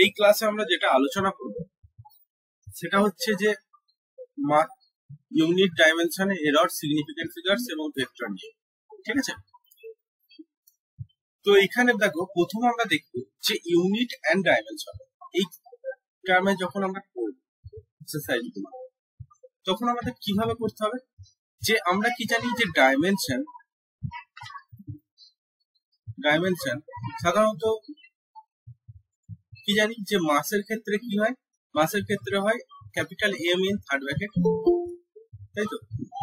এই ক্লাসে আমরা যেটা আলোচনা করব, সেটা হচ্ছে যে ইউনিট ডাইমেনশনে এরর সিগনিফিকেন্ট ফিগার্স এবং ভেক্টর নিয়ে, ঠিক আছে? তো এখানে দেখো, প্রথম আমরা দেখব যে ইউনিট অ্যান্ড ডাইমেনশন এই টার্মে যখন আমরা এক্সারসাইজ তখন আমাদের কীভাবে করতে হবে? যে আমরা কি জানি যে ডাইমেনশন ডাইমেনশন সাধারণত কি জানি যে মাসের ক্ষেত্রে কি হয় মাসের ক্ষেত্রে হয় capital M in third bracket তাই তো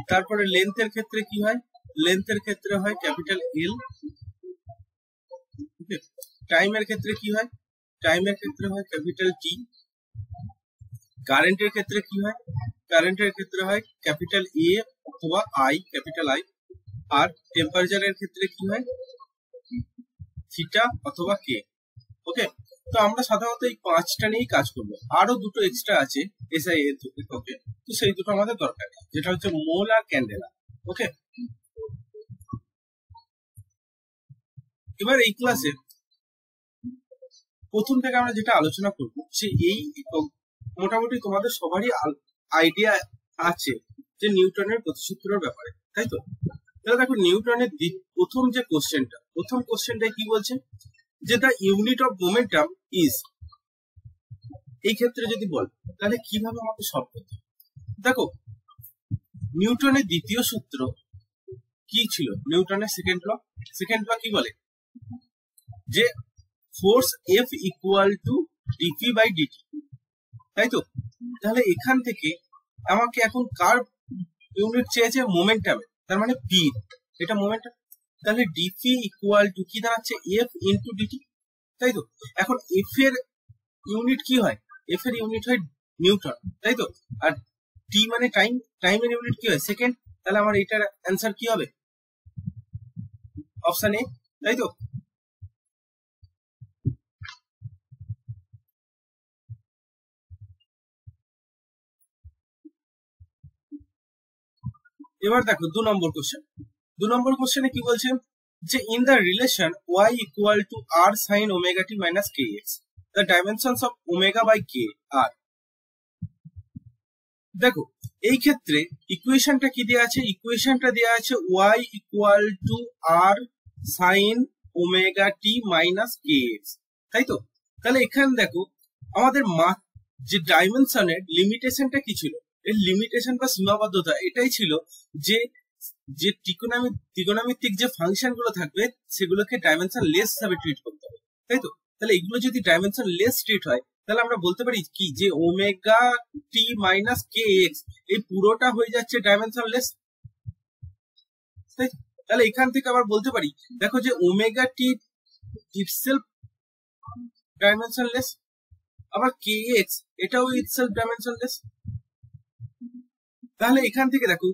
তারপরে লেন্থের ক্ষেত্রে কি হয় লেন্থের ক্ষেত্রে হয় ক্যাপিটাল এল টাইমের ক্ষেত্রে কি হয় টাইমের ক্ষেত্রে হয় ক্যাপিটাল টি কারেন্টের ক্ষেত্রে কি হয় কারেন্টের ক্ষেত্রে হয় ক্যাপিটাল এ অথবা আই ক্যাপিটাল আই আর টেম্পারেচারের ক্ষেত্রে কি হয় থিটা অথবা কে ওকে তো আমরা সাধারণত এই পাঁচটা নিয়েই কাজ করব। আরও দুটো এক্সট্রা আছে এসআই এককে তো সেই দুটো আমাদের দরকার। যেটা হচ্ছে মোল আর ক্যান্ডেলা ওকে এবার এই ক্লাসে প্রথম থেকে আমরা যেটা আলোচনা করব সে এই মোটামুটি তোমাদের সবারই আইডিয়া আছে যে নিউটনের প্রতিসূত্রের ব্যাপারে। তাই তো? তাহলে দেখো নিউটনের প্রথম যে কোশ্চেনটা প্রথম কোশ্চেনটা কি বলছে? যে the unit of momentum is এই ক্ষেত্রে যদি বল, তাহলে কীভাবে আমাকে সলভ করতে দেখো, নিউটনের দ্বিতীয় সূত্র কি ছিল? নিউটনের সেকেন্ড ল সেকেন্ড ল কি বলে? যে force F equal to DP by DT তাই তো? তাহলে এখান থেকে আমাকে এখন কার ইউনিট চেয়েছে? মোমেন্টামে তার মানে পি এটা মোমেন্টাম তাহলে ডিপি ইকুয়াল টু কি দাঁড়াচ্ছে? এফ ইন্টু ডিটি তাই তো? এখন এফ এর ইউনিট কি হয়? এফ এর ইউনিট হয় নিউটন, তাই তো? আর টি মানে টাইম টাইমের ইউনিট কি হয়? সেকেন্ড তাহলে আমার এটার অ্যান্সার কি হবে? অপশন এ তাই তো? এবার দেখো দু নম্বর কোশ্চেন দু নম্বর কোশ্চেনে কি বলছে? যে in the relation y equal to R sine omega T minus K X the dimensions of omega by K আর দেখো, এই ক্ষেত্রে ইকুয়েশনটা কি দেওয়া আছে? ইকুয়েশনটা দেওয়া আছে y equal to R sine omega T minus K X তাই তো? তাহলে এখানে দেখো, আমাদের মা যে ডাইমেনশনের লিমিটেশনটা কি ছিল? এর লিমিটেশন বা সীমাবদ্ধতা এটাই ছিল যে যে ত্রিকোণামি ত্রিকোণামিতিক যে ফাংশনগুলো থাকবে, সেগুলোকে ডাইমেনশন লেস হিসাবে ট্রিট করতে হবে, তাই তো? তাহলে এগুলো যদি ডাইমেনশন লেস ট্রিট হয়, তাহলে আমরা বলতে পারি কি? যে omega T minus K X এই পুরোটা হয়ে যাচ্ছে ডাইমেনশন লেস তাহলে এখান থেকে আবার বলতে পারি, দেখো যে omega T itself dimension less আবার কে এক্স এটাও ইটসেলফ ডাইমেনশন লেস তাহলে এখান থেকে দেখো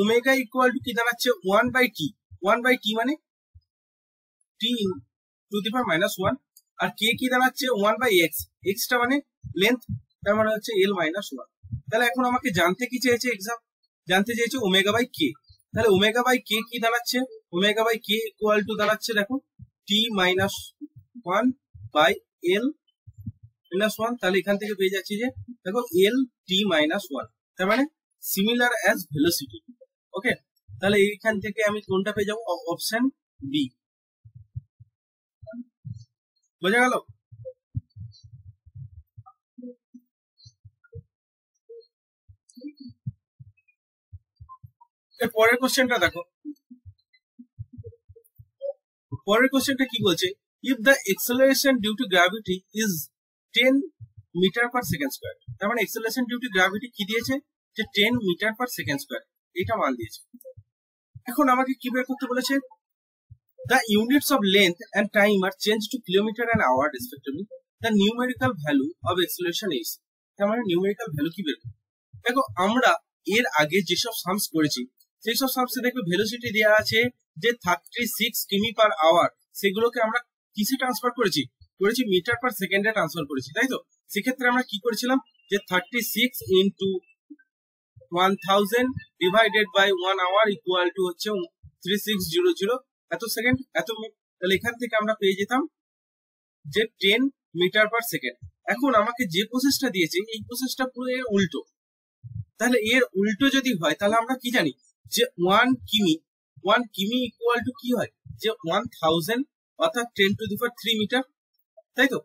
ওমেগা ইকুয়াল টু কি দাঁড়াচ্ছে? One by T one by T মানে T to the power minus one আর কে কি দাঁড়াচ্ছে? ওয়ান বাই এক্স এক্সটা মানে লেন্থ তার মানে হচ্ছে এল মাইনাস ওয়ান তাহলে এখন আমাকে জানতে কি চেয়েছে এক্সাম জানতে চেয়েছে ওমেগা বাই কে তাহলে ওমেগা বাই কে কি দাঁড়াচ্ছে? Omega by K equal to দাঁড়াচ্ছে দেখো T minus one by L minus one তাহলে এখান থেকে পেয়ে যাচ্ছি যে, দেখো এল টি মাইনাস ওয়ান তার মানে সিমিলার অ্যাজ ভেলোসিটি ওকে তাহলে এইখান থেকে আমি কোনটা পেয়ে যাব? অপশন বি বোঝা গেল? পরের কোশ্চেনটা দেখো। পরের কোশ্চেনটা কি বলছে? If the acceleration due to gravity is ten metre per second square তার মানে এক্সেলারেশন ডিউ টু গ্র্যাভিটি কি দিয়েছে? যে ten metre per second square এটা মান দিয়েছে। এখন আমাকে কি বের করতে বলেছে? The units of length and time are change to kilometre and hour respectively the numerical value of acceleration is তার মানে নিউমেরিক্যাল ভ্যালু কি বের দেখো, আমরা এর আগে যেসব সামস করেছি সেই সব সামসে দেখবে ভেলোসিটি দেওয়া আছে যে থার্টি সিক্স কিমি পার আওয়ার সেগুলোকে আমরা কিসে ট্রান্সফার করেছি? করেছি মিটার পার সেকেন্ডে ট্রান্সফার করেছি, তাই তো? সেক্ষেত্রে আমরা কি করেছিলাম? যে thirty six into one thousand divided by one hour equal to হচ্ছে থ্রি সিক্স জিরো জিরো এত সেকেন্ড এত মিনিট তাহলে এখান থেকে আমরা পেয়ে যেতাম যে টেন মিটার পার সেকেন্ড এখন আমাকে যে প্রসেসটা দিয়েছে, এই প্রসেসটা পুরো এর উল্টো। তাহলে এর উল্টো যদি হয়, তাহলে আমরা কি জানি? যে ওয়ান কিমি ওয়ান কিমি ইকুয়াল টু কি হয়? যে ওয়ান থাউজেন্ড অর্থাৎ ten to the power three metre তাই তো?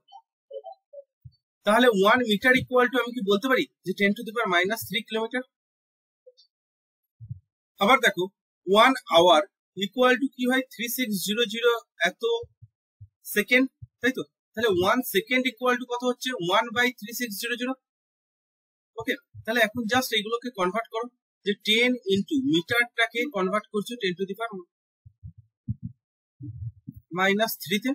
তাহলে ওয়ান মিটার ইকুয়াল টু আমি কি বলতে পারি? যে ten to the power minus three kilometre আবার দেখো ওয়ান আওয়ার ইকুয়াল টু কি হয়? থ্রি সিক্স জিরো জিরো এত সেকেন্ড তাই তো? তাহলে ওয়ান সেকেন্ড ইকুয়াল টু কত হচ্ছে? One by three six zero zero okay তাহলে এখন জাস্ট এগুলোকে কনভার্ট করো, যে টেন ইন্টু মিটারটাকে কনভার্ট করছ ten to the power minus থ্রিতে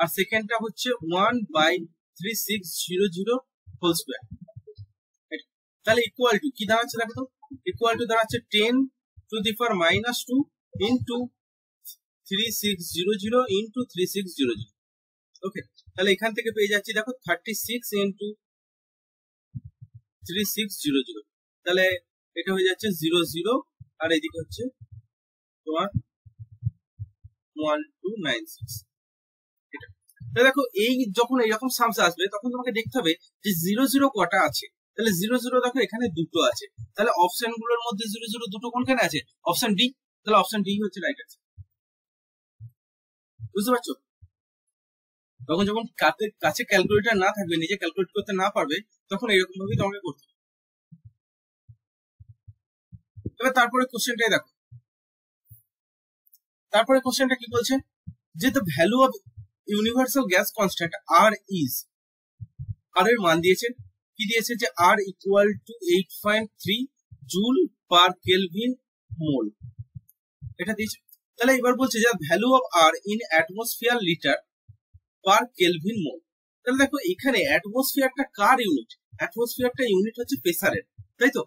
আর সেকেন্ডটা হচ্ছে one by three six zero zero whole square তাহলে ইকুয়াল টু কি দাঁড়াচ্ছে দেখো ইকুয়াল টু দাঁড়াচ্ছে ten three six zero zero into three six zero zero okay তাহলে এখান থেকে পেয়ে যাচ্ছি, দেখো thirty six into three six zero zero তাহলে এটা হয়ে যাচ্ছে জিরো জিরো আর এদিকে হচ্ছে তোমার ওয়ান টু নাইন সিক্স দেখো, এই যখন এইরকম সামস আসবে, তখন তোমাকে দেখতে হবে যে জিরো জিরো কটা আছে। তাহলে জিরো জিরো দেখো এখানে দুটো আছে। তাহলে অপশনগুলোর মধ্যে জিরো জিরো দুটো কোনখানে আছে? অপশন ডি তাহলে অপশন ডি হচ্ছে রাইট আছে বুঝতে পারছ? তখন যখন কাছে ক্যালকুলেটর না থাকবে, নিজে ক্যালকুলেট করতে না পারবে, তখন এরকম ভাবেই তোমাকে করতে এবার তারপরে কোশ্চেনটাই দেখো। তারপরে কোশ্চেনটা কি বলছে? যে the value of universal gas constant R is R এর মান দিয়েছে। কি দিয়েছে যে R equal to eight point three joule per kelvin mole এটা দিয়েছে। তাহলে এবার বলছে যে value of R in atmosphere litre per kelvin mole তাহলে দেখো, এখানে অ্যাটমসফিয়ারটা কার ইউনিট অ্যাটমসফিয়ারটা ইউনিট হচ্ছে প্রেসারের তাই তো?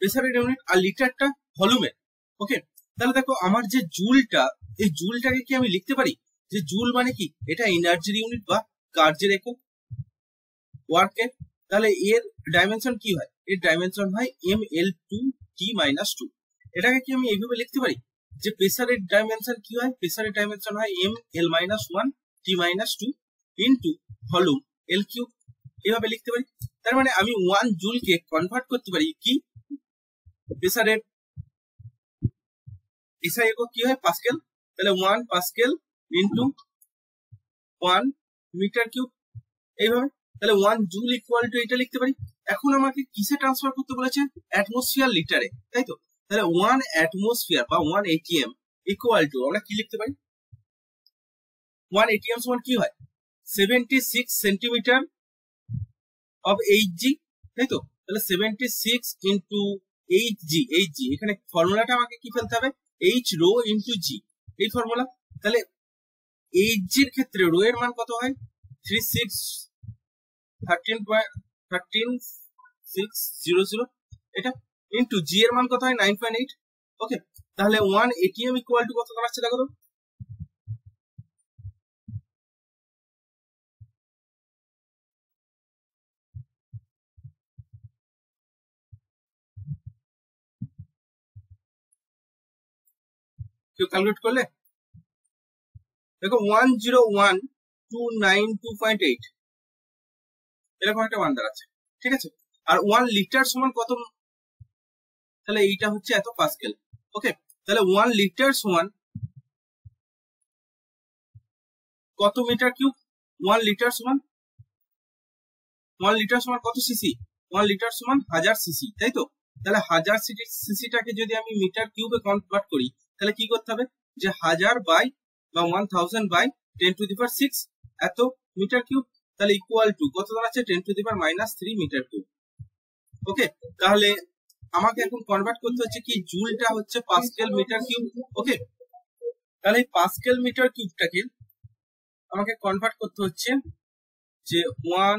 প্রেসারের ইউনিট আর লিটারটা ভলিউমের ওকে তাহলে দেখো, আমার যে জুলটা এই জুলটাকে কি আমি লিখতে পারি? যে জুল মানে কি? এটা এনার্জির ইউনিট বা কার্যের একক ওয়ার্কের তাহলে এর ডাইমেনশন কি হয়? এর ডাইমেনশন হয় M L two T minus two এটাকে কি আমি এইভাবে লিখতে পারি? যে প্রেসারের ডাইমেনশন কি হয়? প্রেসারের ডাইমেনশন হয় M L minus one T minus two into volume L cube এভাবে লিখতে পারি। তার মানে আমি ওয়ান জুলকে কনভার্ট করতে পারি কি? প্রেসারের এসআই একক কি হয়? পাস্কেল তাহলে one pascal into one metre cube এইভাবে তাহলে ওয়ান জুল ইকুয়াল টু এটা লিখতে পারি? এখন আমাকে কিসে ট্রান্সফার করতে বলেছে অ্যাটমসফিয়ার লিটারে তাই তো? তাহলে ওয়ান অ্যাটমসফিয়ার বা ওয়ান এটিএম ইকুয়াল টু আমরা কি লিখতে পারি? ওয়ান এটিএম সমান কি হয়? Seventy six centimetre of H G তাই তো? তাহলে seventy six into H G H G এখানে ফর্মুলাটা আমাকে কি ফেলতে হবে? এইচ রো ইন্টু জি এই ফর্মুলা তাহলে এইচ জির ক্ষেত্রে রো এর মান কত হয়? Three six thirteen point thirteen six zero zero এটা ইন্টু জি এর মান কত হয়? নাইন পয়েন্ট এইট ওকে তাহলে ওয়ান এটিএম কত কেউ ক্যালকুলেট করলে? দেখো one zero one two nine two point eight এরকম একটা মান দাঁড়াচ্ছে ঠিক আছে? আর ওয়ান লিটার সমান কত? তাহলে এইটা হচ্ছে এত পাস্কেল ওকে তাহলে ওয়ান লিটার সমান কত মিটার কিউব ওয়ান লিটার সমান ওয়ান লিটার সমান কত সিসি ওয়ান লিটার সমান হাজার সিসি তাই তো? তাহলে হাজার সিটি সিসিটাকে যদি আমি মিটার কিউবে কনভার্ট করি, তাহলে কি করতে হবে? যে হাজার বাই বা one thousand by ten to the power six এত মিটার কিউব তাহলে ইকুয়াল টু কত দাঁড়াচ্ছে? Ten to the power minus three metre cube okay তাহলে আমাকে এখন কনভার্ট করতে হচ্ছে কি? জুলটা হচ্ছে পাস্কেল মিটার কিউব ওকে তাহলে এই পাস্কেল মিটার কিউবটাকে আমাকে কনভার্ট করতে হচ্ছে যে one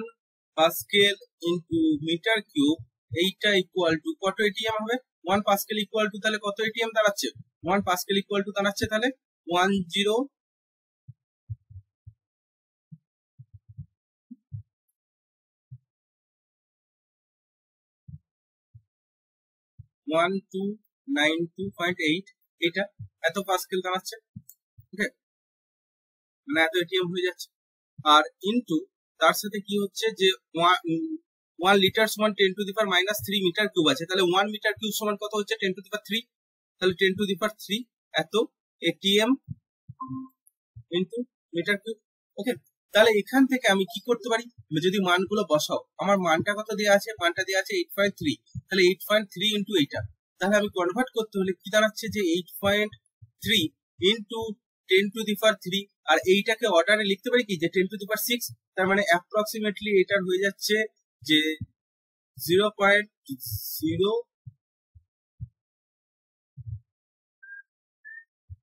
pascal into metre cube এইটা ইকুয়াল টু কত এটিএম হবে? ওয়ান পাস্কেল ইকুয়াল টু তাহলে কত এটিএম দাঁড়াচ্ছে? ওয়ান পাস্কেল ইকুয়াল টু দাঁড়াচ্ছে তাহলে one zero one two nine two point eight এটা এত পাস্কেল দাঁড়াচ্ছে ওকে মানে এত এটিএম হয়ে যাচ্ছে। আর ইন্টু তার সাথে কি হচ্ছে যে ওয়ান লিটার সমান ten to the power minus three metre cube আছে। তাহলে ওয়ান মিটার কিউব সমান কত হচ্ছে? Ten to the power three তাহলে ten to the power three এত ATM into metre cube okay তাহলে এখান থেকে আমি কি করতে পারি? যদি মানগুলো বসাও, আমার মানটা কত দেওয়া আছে? মানটা দেওয়া আছে এইট পয়েন্ট থ্রি তাহলে এইট পয়েন্ট থ্রি ইন্টু এইটা। তাহলে আমি কনভার্ট করতে হলে কি দাঁড়াচ্ছে যে eight point three into ten to the power three আর এইটাকে অর্ডারে লিখতে পারি কি? যে ten to the power six তার মানে অ্যাপ্রক্সিমেটলি এটার হয়ে যাচ্ছে যে zero point zero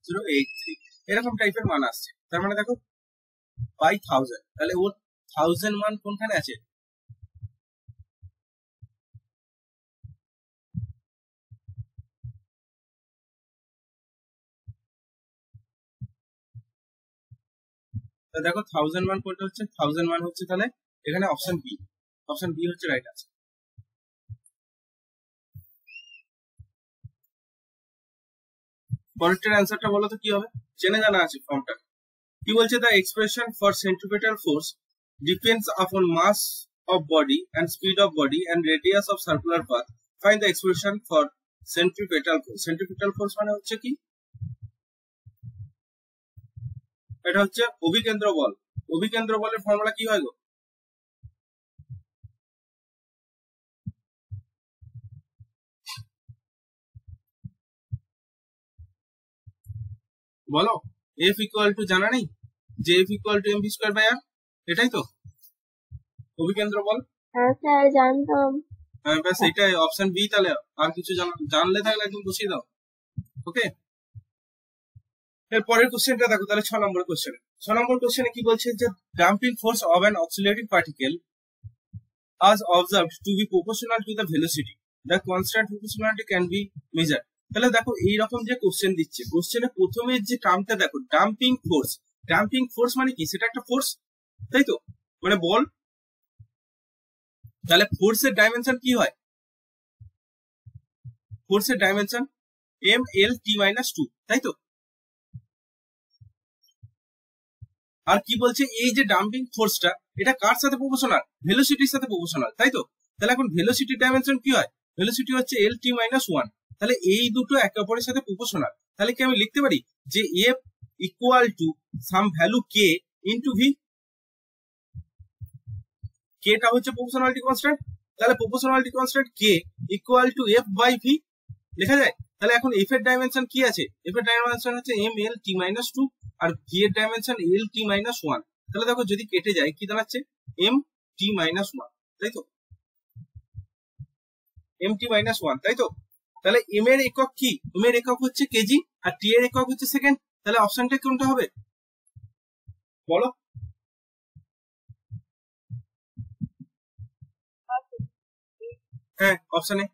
zero eight three এরকম টাইপের মান আসছে। তার মানে দেখো বাই থাউজেন্ড তাহলে ওর থাউজেন্ড মান কোনখানে আছে? দেখো থাউজেন্ড মান কোনটা হচ্ছে? থাউজেন্ড মান হচ্ছে তাহলে এখানে অপশন বি অপশন বি হচ্ছে রাইট আছে পরেরটার অ্যান্সারটা বলো তো কি হবে? চেনে জানা আছে ফর্মটা কি বলছে? The expression for centripetal force depends upon mass of body and speed of body and radius of circular path fine the expression for centripetal force centripetal force মানে হচ্ছে কি? এটা হচ্ছে অভিকেন্দ্র বল। অভিকেন্দ্র বলের ফর্মুলা কি হয় বলো। এফ ইকুয়াল টু জানা নেই? যে F equal to M V square by R এটাই তো? অভিকেন্দ্র বল। হ্যাঁ স্যার জানতাম। হ্যাঁ ব্যাস এটাই অপশন বি তাহলে আর কিছু জানলে থাকলে একদম বসিয়ে দাও। ওকে এর পরের কোশ্চেনটা দেখো তাহলে ছ নম্বর কোশ্চেন ছ নম্বর কোশ্চেনে কি বলছে যে damping force of an oscillating particle as observed to be proportional to the velocity. The constant proportionality can be measured. তাহলে দেখো এইরকম যে কোশ্চেন দিচ্ছে। কোশ্চেনে প্রথমে যে টার্মটা দেখো ডাম্পিং ফোর্স ডাম্পিং ফোর্স মানে কি? সেটা একটা ফোর্স তাই তো? মানে বল। তাহলে ফোর্সের ডাইমেনশন কি হয়? ফোর্সের dimension M L T minus two তাই তো? আর কি বলছে? এই যে ডাম্পিং ফোর্সটা এটা কার সাথে প্রপোর্শনাল ভেলোসিটির সাথে প্রপোর্শনাল তাই তো? তাহলে এখন ভেলোসিটির ডাইমেনশন কি হয়? ভেলোসিটি হচ্ছে এল টি মাইনাস ওয়ান তাহলে এই দুটো একে অপরের সাথে প্রপোর্শনাল। তাহলে কি আমি লিখতে পারি? যে F equal to some value K into V কেটা হচ্ছে প্রপোর্শনালিটি কনস্ট্যান্ট তাহলে proportionality constant K equal to F by V লেখা যায়? তাহলে এখন এফ এর ডাইমেনশন কি আছে? এফ এর ডাইমেনশন হচ্ছে M L T minus two আর ভি এর dimension L T minus one তাহলে দেখো যদি কেটে যায়, কি দাঁড়াচ্ছে? এম টি মাইনাস ওয়ান তাই তো? এম টি মাইনাস ওয়ান তাই তো? তাহলে এম এর একক কি? এম এর একক হচ্ছে কেজি আর টি এর একক হচ্ছে সেকেন্ড তাহলে অপশনটা কোনটা হবে? বলো। হ্যাঁ অপশনে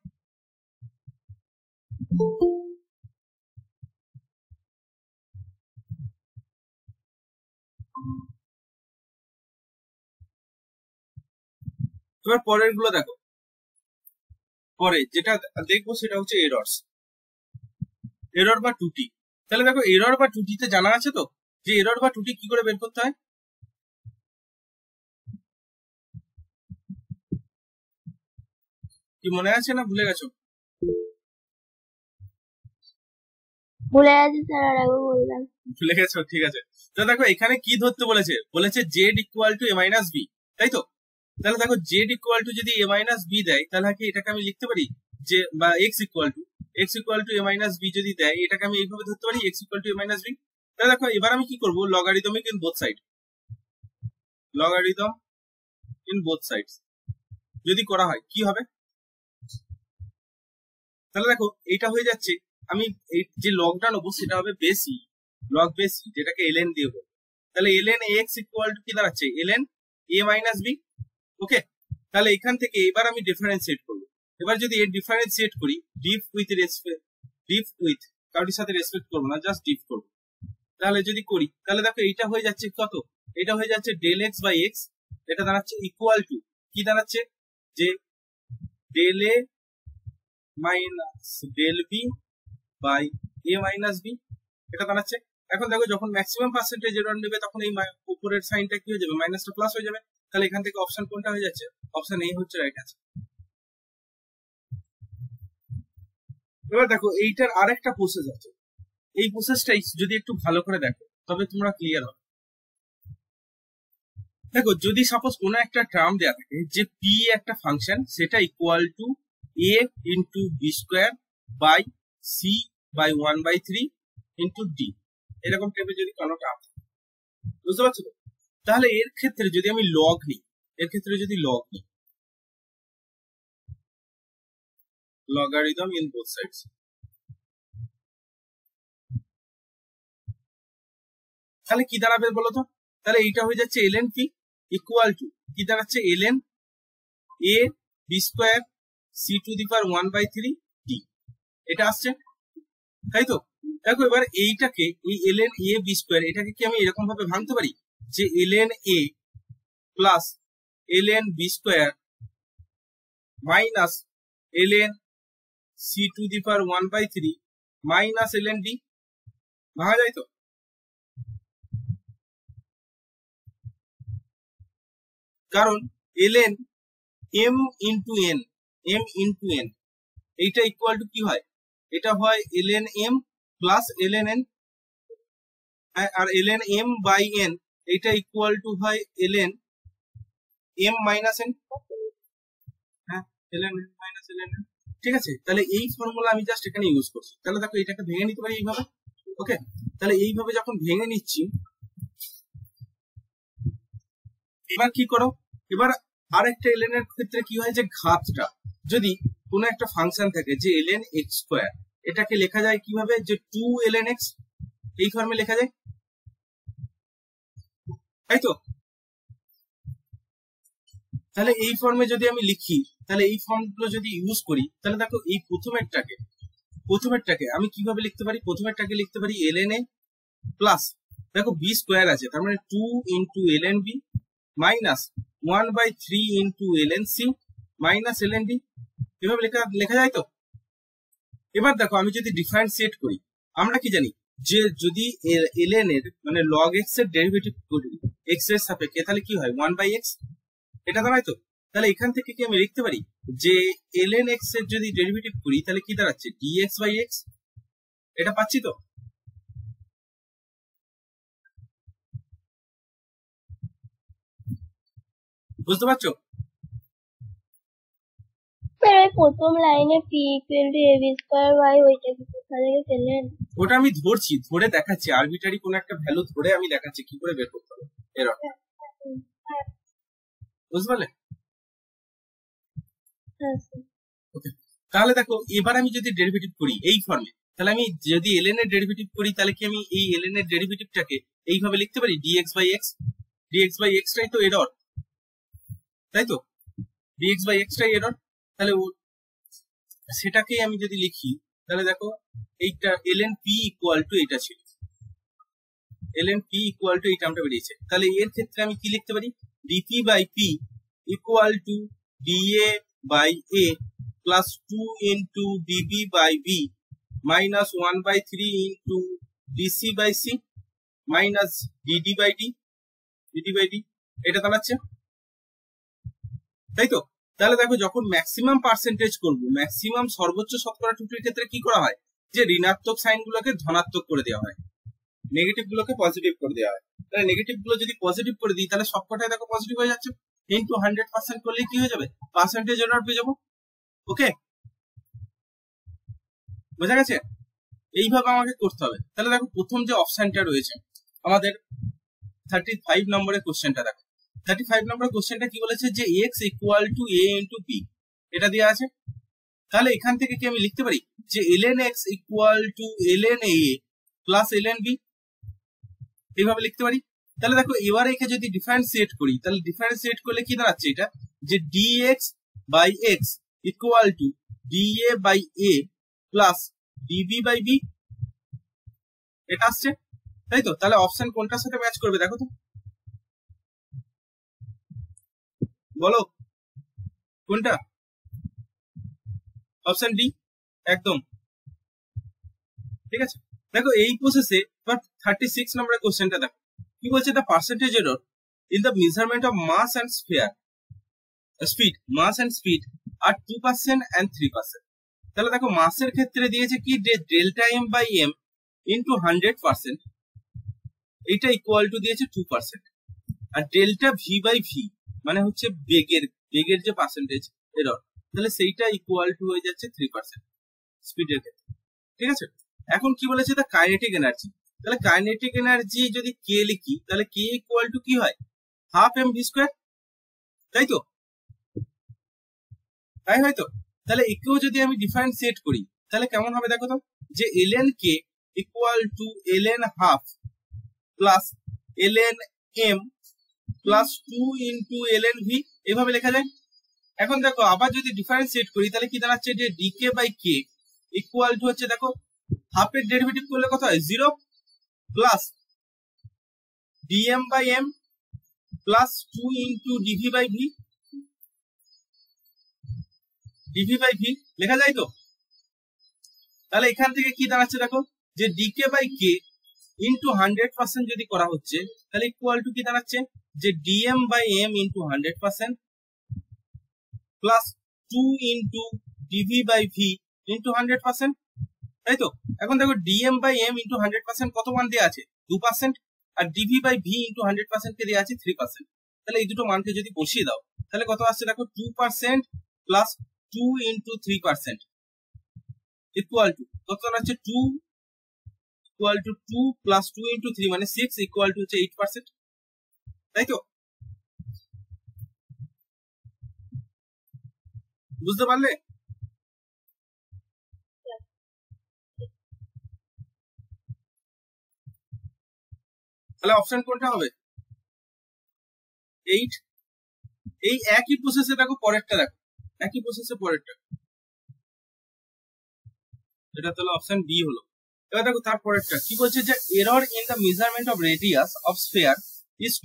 এবার পরেরগুলো দেখো। পরে যেটা দেখব সেটা হচ্ছে এরর্স এরর বা টুটি তাহলে দেখো এরর বা টুটিতে জানা আছে তো? যে এরর বা টুটি কি করে বের করতে হয়? কি মনে আছে না ভুলে গেছো? ভুলে গেছি স্যার আর একবার বললাম। ভুলে গেছো ঠিক আছে। তো দেখো এখানে কি ধরতে বলেছে? বলেছে Z equal to A minus B তাই তো? তাহলে দেখো জেড ইকুয়াল টু যদি এ মাইনাস বি দেয়, তাহলে কি এটাকে আমি লিখতে পারি? যে, বা X equal to X equal to A minus B যদি দেয়, এটাকে আমি এইভাবে ধরতে পারি X equal to A minus B তাহলে দেখো, এবার আমি কি করব? Logarithmic in both side logarithm in both sides যদি করা হয়, কি হবে? তাহলে দেখো এটা হয়ে যাচ্ছে। আমি এই যে লগটা নেব, সেটা হবে বেসি লগ বেসি যেটাকে এলএন দিয়ে বলব। তাহলে এলএন এক্স ইকুয়াল টু কি দাঁড়াচ্ছে? LN A minus B okay, তাহলে এখান থেকে এবার আমি ডিফারেন্সিয়েট করব। এবার যদি এর ডিফারেন্সিয়েট করি ডিপ উইথ রেসপেক্ট ডিপ উইথ কারোর সাথে রেসপেক্ট করব না জাস্ট ডিপ করব। তাহলে যদি করি, তাহলে দেখো এটা হয়ে যাচ্ছে কত? এটা হয়ে যাচ্ছে ডেল এক্স বাই এক্স এটা দাঁড়াচ্ছে ইকুয়াল টু কি দাঁড়াচ্ছে? যে del A minus del B by A minus B এটা দাঁড়াচ্ছে এখন দেখো যখন ম্যাক্সিমাম পার্সেন্টেজ এরর নেবে, তখন এই উপরের সাইনটা কি হয়ে যাবে? মাইনাসটা প্লাস হয়ে যাবে। তাহলে এখান থেকে অপশন কোনটা হয়ে যাচ্ছে? অপশন এ হচ্ছে রাইট অ্যান্সার এবার দেখো, এইটার আরেকটা প্রসেস আছে। এই প্রসেসটাই যদি একটু ভালো করে দেখো, তবে তোমরা ক্লিয়ার হবে। দেখো, যদি সাপোজ কোনো একটা টার্ম দেওয়া থাকে যে পি একটা ফাংশন সেটা equal to A into B square by C by one by three into D এরকম টাইপের যদি কোনো টার্ম বুঝতে পারছ তো? তাহলে এর ক্ষেত্রে যদি আমি লগ নিই, এর ক্ষেত্রে যদি লগ নিই, logarithm in both sides তাহলে কি দাঁড়াবে বলতো? তাহলে এইটা হয়ে যাচ্ছে এলএন কি? ইকুয়াল টু কি দাঁড়াচ্ছে? LN A B square C to the power one by three D এটা আসছে, তাই তো? দেখো এবার এইটাকে, এই L N A B square এটাকে কি আমি এরকম ভাবে ভাঙতে পারি? যে L N A plus L N B square minus L N C to the power one by three minus L N D ভাঙা যায় তো? কারণ L N M into N M into N এইটা ইকুয়াল টু কি হয়? এটা হয় LN M plus LN N R LN M by N এটা ইকুয়াল টু হয় এলএন এম মাইনাস এন হ্যাঁ এম মাইনাস এন ঠিক আছে? তাহলে এই ফর্মুলা আমি জাস্ট এখানে ইউজ করছি। তাহলে দেখো এটাকে ভেঙে নিতে পারি এইভাবে ওকে তাহলে এইভাবে যখন ভেঙে নিচ্ছি, এবার কি করো? এবার আরেকটা এলএন এর ক্ষেত্রে কি হয় যে ঘাতটা, যদি কোনো একটা ফাংশন থাকে যে এলএন এক্স স্কোয়ার এটাকে লেখা যায় কীভাবে? যে টু এল এন এক্স এই ফর্মে লেখা যায়। তাই তো? তাহলে এই ফর্মে যদি আমি লিখি, তাহলে এই ফর্মগুলো যদি ইউজ করি, তাহলে দেখো এই প্রথমেরটাকে প্রথমেরটাকে আমি কীভাবে লিখতে পারি? প্রথমেরটাকে লিখতে পারি এল এন এ প্লাস দেখো বি স্কোয়ার আছে, তার মানে two into L N B minus one by three into L N C minus L N D এভাবে লেখা লেখা যায় তো? এবার দেখো, আমি যদি ডিফারেন্সিয়েট করি, আমরা কি জানি? যে যদি এন এর মানে লগ এক্সের ডেরিভেটিভ করি x এর সাপেক্ষে, তাহলে কি হয়? ওয়ান বাই এক্স এটা দাঁড়ায় তো? তাহলে এখান থেকে কি আমি লিখতে পারি? যে এন এক্সের যদি ডেরিভেটিভ করি, তাহলে কি দাঁড়াচ্ছে? ডিএক্স বাই এক্স এটা পাচ্ছি তো? বুঝতে পারছ? প্রথম লাইনে P equal to A B Y ওইটা কি কোথা থেকে পেলেন ওটা আমি ধরছি ধরে দেখাচ্ছি। আরবিটারি কোন একটা ভ্যালু ধরে আমি দেখাচ্ছি কি করে বের করতে হবে? এর বুঝতে পারলে? হ্যাঁ তাহলে দেখো এবার আমি যদি ডেরিভেটিভ করি এই ফর্মে তাহলে আমি যদি এলএন এর ডেরিভেটিভ করি তাহলে কি আমি এই এলএন এর ডেরিভেটিভটাকে এইভাবে লিখতে পারি? DX by X DX by এক্সটাই তো এরর তাই তো? ডিএক্স বাই এক্সটাই এরর তাহলে ও সেটাকেই আমি যদি লিখি, তাহলে দেখো এইটা এলএন পি ইকুয়াল টু এটা ছিল। L N P equal to এই টার্মটা বেরিয়েছে। তাহলে এর ক্ষেত্রে আমি কি লিখতে পারি? DP by P equal to DA by A plus two into DB by B minus one by three into DC by C minus DD by D DD by D এটা দাঁড়াচ্ছে তাই তো? তাহলে দেখো যখন ম্যাক্সিমাম পার্সেন্টেজ করব maximum সর্বোচ্চ শতকরা ত্রুটির ক্ষেত্রে কি করা হয়? যে ঋণাত্মক সাইন গুলোকে ধনাত্মক করে দেওয়া হয়। নেগেটিভ গুলোকে পজিটিভ করে দেওয়া হয়। তাহলে নেগেটিভগুলো যদি পজিটিভ করে দিই, তাহলে সবকটাই দেখো পজিটিভ হয়ে যাচ্ছে। ইন্টু হান্ড্রেড পার্সেন্ট করলে কি হয়ে যাবে? পার্সেন্টেজ এরর পেয়ে যাব। ওকে বোঝা গেছে? এইভাবে আমাকে করতে হবে। তাহলে দেখো প্রথম যে অপশনটা রয়েছে, আমাদের থার্টি ফাইভ নম্বরের কোশ্চেনটা দেখো। থার্টি ফাইভ নম্বরের কোশ্চেনটা কি বলেছে যে X equal to A into P এটা দেওয়া আছে। তাহলে এখান থেকে কি আমি লিখতে পারি? যে L N X equal to L N A plus L N এইভাবে লিখতে পারি? তাহলে দেখো, এবার একে যদি ডিফারেন্সিয়েট করি, তাহলে ডিফারেন্সিয়েট করলে কি দাঁড়াচ্ছে এটা? যে DX by X equal to DA by A plus DB by B এটা আসছে। তাই তো? তাহলে অপশন কোনটার সাথে ম্যাচ করবে? দেখো তো। বলো। কোনটা? অপশন ডি একদম। ঠিক আছে? দেখো এই প্রসেসে এবার থার্টি সিক্স নম্বরের কোশ্চেনটা দেখো। কি বলছে? The percentage error in the measurement of mass and sphere. Uh, speed mass and speed are 2% and 3% তাহলে দেখো মাসের ক্ষেত্রে দিয়েছে কি? Delta M by M into hundred percent এটা ইকুয়াল টু দিয়েছে টু পার্সেন্ট আর ডেল্টা ভি বাই ভি মানে হচ্ছে বেগের বেগের যে পার্সেন্টেজ এরর তাহলে সেইটা ইকুয়াল টু হয়ে যাচ্ছে থ্রি পার্সেন্ট স্পিডের ক্ষেত্রে। ঠিক আছে? এখন কি বলেছে? দ্য কাইনেটিক এনার্জি তাহলে কাইনেটিক এনার্জি যদি কে লিখি, তাহলে কে ইকুয়াল টু কি হয়? হাফ এম ভি স্কোয়ার তাই তো? তাই হয়তো? তাহলে একেও যদি আমি ডিফারেন্ট সেট করি, তাহলে কেমন হবে দেখো তো? যে LN K equal to LN half plus LN M plus two into L N V এভাবে লেখা যায়। এখন দেখো, আবার যদি ডিফারেন্সিয়েট করি, তাহলে কি দাঁড়াচ্ছে? যে DK by K equal to হচ্ছে, দেখো হাফের ডেরিভেটিভ করলে কত হয়? Zero plus DM by M plus two into DV by V DV by V লেখা যায় তো? তাহলে এখান থেকে কি দাঁড়াচ্ছে দেখো? যে DK by K into hundred percent যদি করা হচ্ছে, তাহলে ইকুয়াল টু কি দাঁড়াচ্ছে? যে DM by M into hundred percent plus two into DV by V into hundred percent তাই তো এখন দেখো DM by M into hundred percent কত মান দেওয়া আছে? দু percent R DV by V into hundred percent কে দেওয়া আছে? থ্রি পার্সেন্ট তাহলে এই দুটো মানকে যদি বসিয়ে দাও, তাহলে কত আসছে দেখো? Two percent plus two into three percent equal to কত হচ্ছে two equal to two plus two into three মানে সিক্স ইকুয়াল টু হচ্ছে এইট পার্সেন্ট তাই তো বুঝতে পারলে? তাহলে অপশন কোনটা হবে? এইট এই একই প্রসেসে দেখো পরেরটা দেখো। একই প্রসেসে পরেরটা। এটা তাহলে অপশন বি হলো। এবার দেখো তারপরেরটা। কি বলছে যে error in the measurement of radius of sphere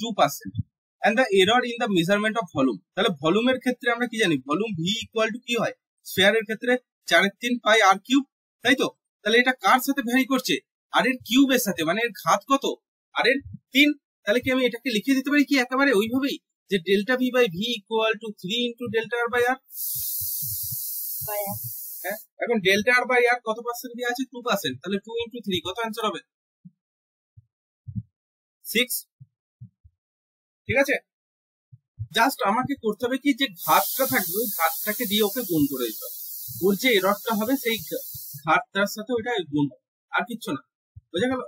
two percent and the error in the measurement of volume তাহলে ভলিউমের ক্ষেত্রে আমরা কি জানি? ভলিউম ভি ইকুয়াল টু কি হয়? স্ফেয়ারের ক্ষেত্রে চারের তিন পাই আর কিউব তাই তো? তাহলে এটা কার সাথে ভ্যারি করছে? আর এর কিউবের সাথে মানে এর ঘাত কত? আর এর তিন। তাহলে কি আমি এটাকে লিখে দিতে পারি কি একেবারে? ওইভাবেই? যে delta V by V equal to three into delta R by R হ্যাঁ? এখন ডেল্টা আর বাই আর কত পার্সেন্ট দিয়ে আছে? টু পার্সেন্ট তাহলে টু ইন্টু থ্রি কত অ্যান্সার হবে? সিক্স ঠিক আছে? জাস্ট আমাকে করতে হবে কি? যে ঘাতটা থাকবে ওই ঘাতটাকে দিয়ে ওকে গুণ করে দিতে হবে। ওর যে এররটা হবে সেই ঘাতটার সাথে ওইটা গুণ হবে। আর কিচ্ছু না। বোঝা গেল?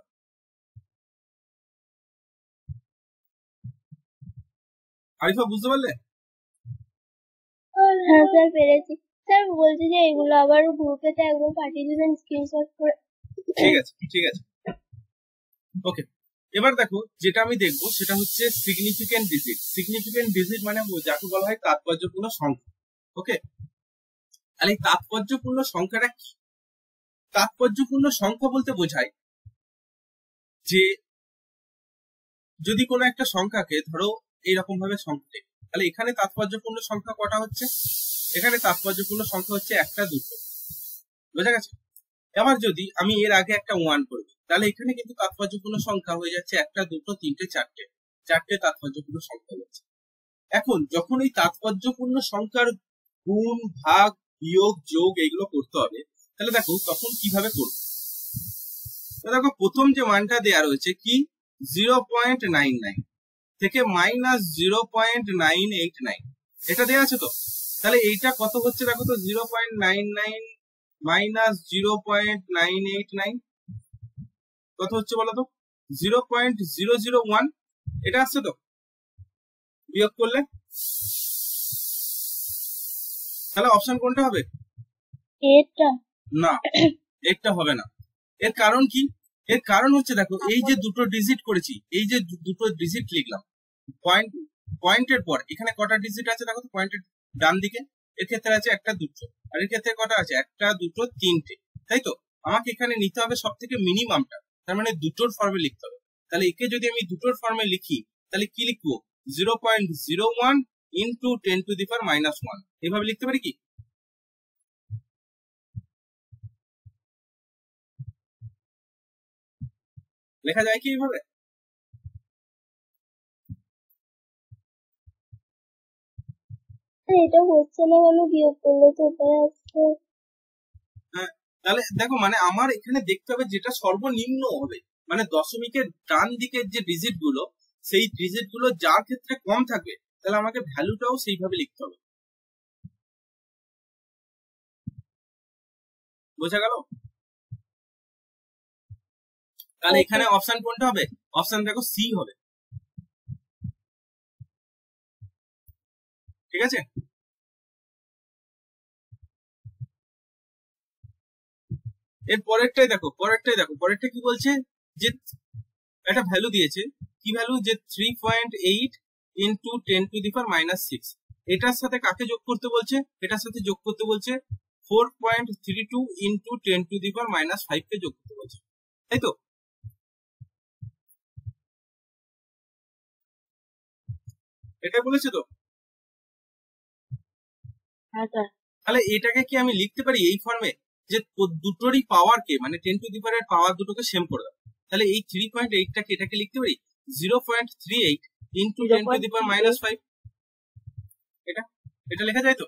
আরিফা বুঝতে পারলে? হ্যাঁ স্যার পেরেছি। স্যার বলছি যে এগুলো আবার গ্রুপেতে একবার পাঠিয়ে দিবেন স্ক্রিনশট করে। ঠিক আছে ঠিক আছে। ওকে এবার দেখো, যেটা আমি দেখব সেটা হচ্ছে সিগনিফিকেন্ট ডিজিট সিগনিফিকেন্ট ডিজিট মানে যাকে বলা হয় তাৎপর্যপূর্ণ সংখ্যা। ওকে? তাহলে এই তাৎপর্যপূর্ণ সংখ্যাটা কি? তাৎপর্যপূর্ণ সংখ্যা বলতে বোঝায় যে যদি কোনো একটা সংখ্যাকে ধরো এইরকম ভাবে সংখ্যা তাহলে এখানে তাৎপর্যপূর্ণ সংখ্যা কটা হচ্ছে? এখানে তাৎপর্যপূর্ণ সংখ্যা হচ্ছে একটা দুটো। বোঝা গেছে? এবার যদি আমি এর আগে একটা ওয়ান করি তাহলে এখানে কিন্তু তাৎপর্যপূর্ণ সংখ্যা হয়ে যাচ্ছে একটা, দুটো, তিনটে, চারটে। চারটে তাৎপর্যপূর্ণ সংখ্যা হচ্ছে এখন যখন এই তাৎপর্যপূর্ণ সংখ্যার গুণ, ভাগ, বিয়োগ, যোগ এগুলো করতে হবে, তাহলে দেখো তখন কীভাবে করব? দেখো প্রথম যে মানটা দেয়া রয়েছে কি? জিরো পয়েন্ট নাইন নাইন থেকে minus zero point nine eight nine এটা দেওয়া আছে তো? তাহলে এইটা কত হচ্ছে দেখো তো? Zero point nine nine minus zero point nine eight nine কত হচ্ছে বলো তো zero point zero zero one. এটা আসছে তো? বিয়োগ করলে? তাহলে অপশন কোনটা হবে? এটা না একটা হবে না। এর কারণ কি? এর কারণ হচ্ছে দেখো এই যে দুটো ডিজিট করেছি এই যে দুটো ডিজিট লিখলাম পয়েন্ট পয়েন্টের পর এখানে কটা ডিজিট আছে দেখো তো? পয়েন্টের ডান দিকে এর ক্ষেত্রে আছে একটা দুটো। আর এর ক্ষেত্রে কটা আছে? একটা দুটো তিনটে। তাই তো? আমাকে এখানে নিতে হবে সব থেকে মিনিমামটা তার মানে দুটোর ফর্মে লিখতে হবে। তাহলে একে যদি আমি দুটোর ফর্মে লিখি, তাহলে কি লিখব? Zero point zero one into ten to the power minus one এভাবে লিখতে পারি কি? লেখা যায় কি এইভাবে? হ্যাঁ, এটা হচ্ছে না আমি বিয়োগ করলে তো উপায় আসছে তাহলে দেখো মানে আমার এখানে দেখতে হবে যেটা সর্বনিম্ন হবে। মানে দশমিকের ডান দিকের যে ডিজিটগুলো সেই ডিজিটগুলো যার ক্ষেত্রে কম থাকবে তাহলে আমাকে ভ্যালুটাও সেইভাবে লিখতে হবে। বোঝা গেল? তাহলে এখানে অপশন কোনটা হবে? অপশন দেখো সি হবে। ঠিক আছে? এর পরেরটাই দেখো পরেরটাই দেখো পরেরটা কি বলছে? যে একটা ভ্যালু দিয়েছে। কি ভ্যালু যে three point eight into ten to the power minus six এটার সাথে কাকে যোগ করতে বলছে? এটার সাথে যোগ করতে বলছে four point three two into ten to the power minus five কে যোগ করতে বলছে। তাই তো? এটা বলেছে তো? হ্যাঁ তাহলে এটাকে কি আমি লিখতে পারি এই ফর্মে যে দুটোরই পাওয়ার কে মানে টেন টু দি পাওয়ার পাওয়ার দুটোকে সেম করে দাও। তাহলে এই থ্রি পয়েন্ট এইটটাকে এটাকে লিখতে পারি? Zero point three eight into ten to the power minus five এটা এটা লেখা যায় তো?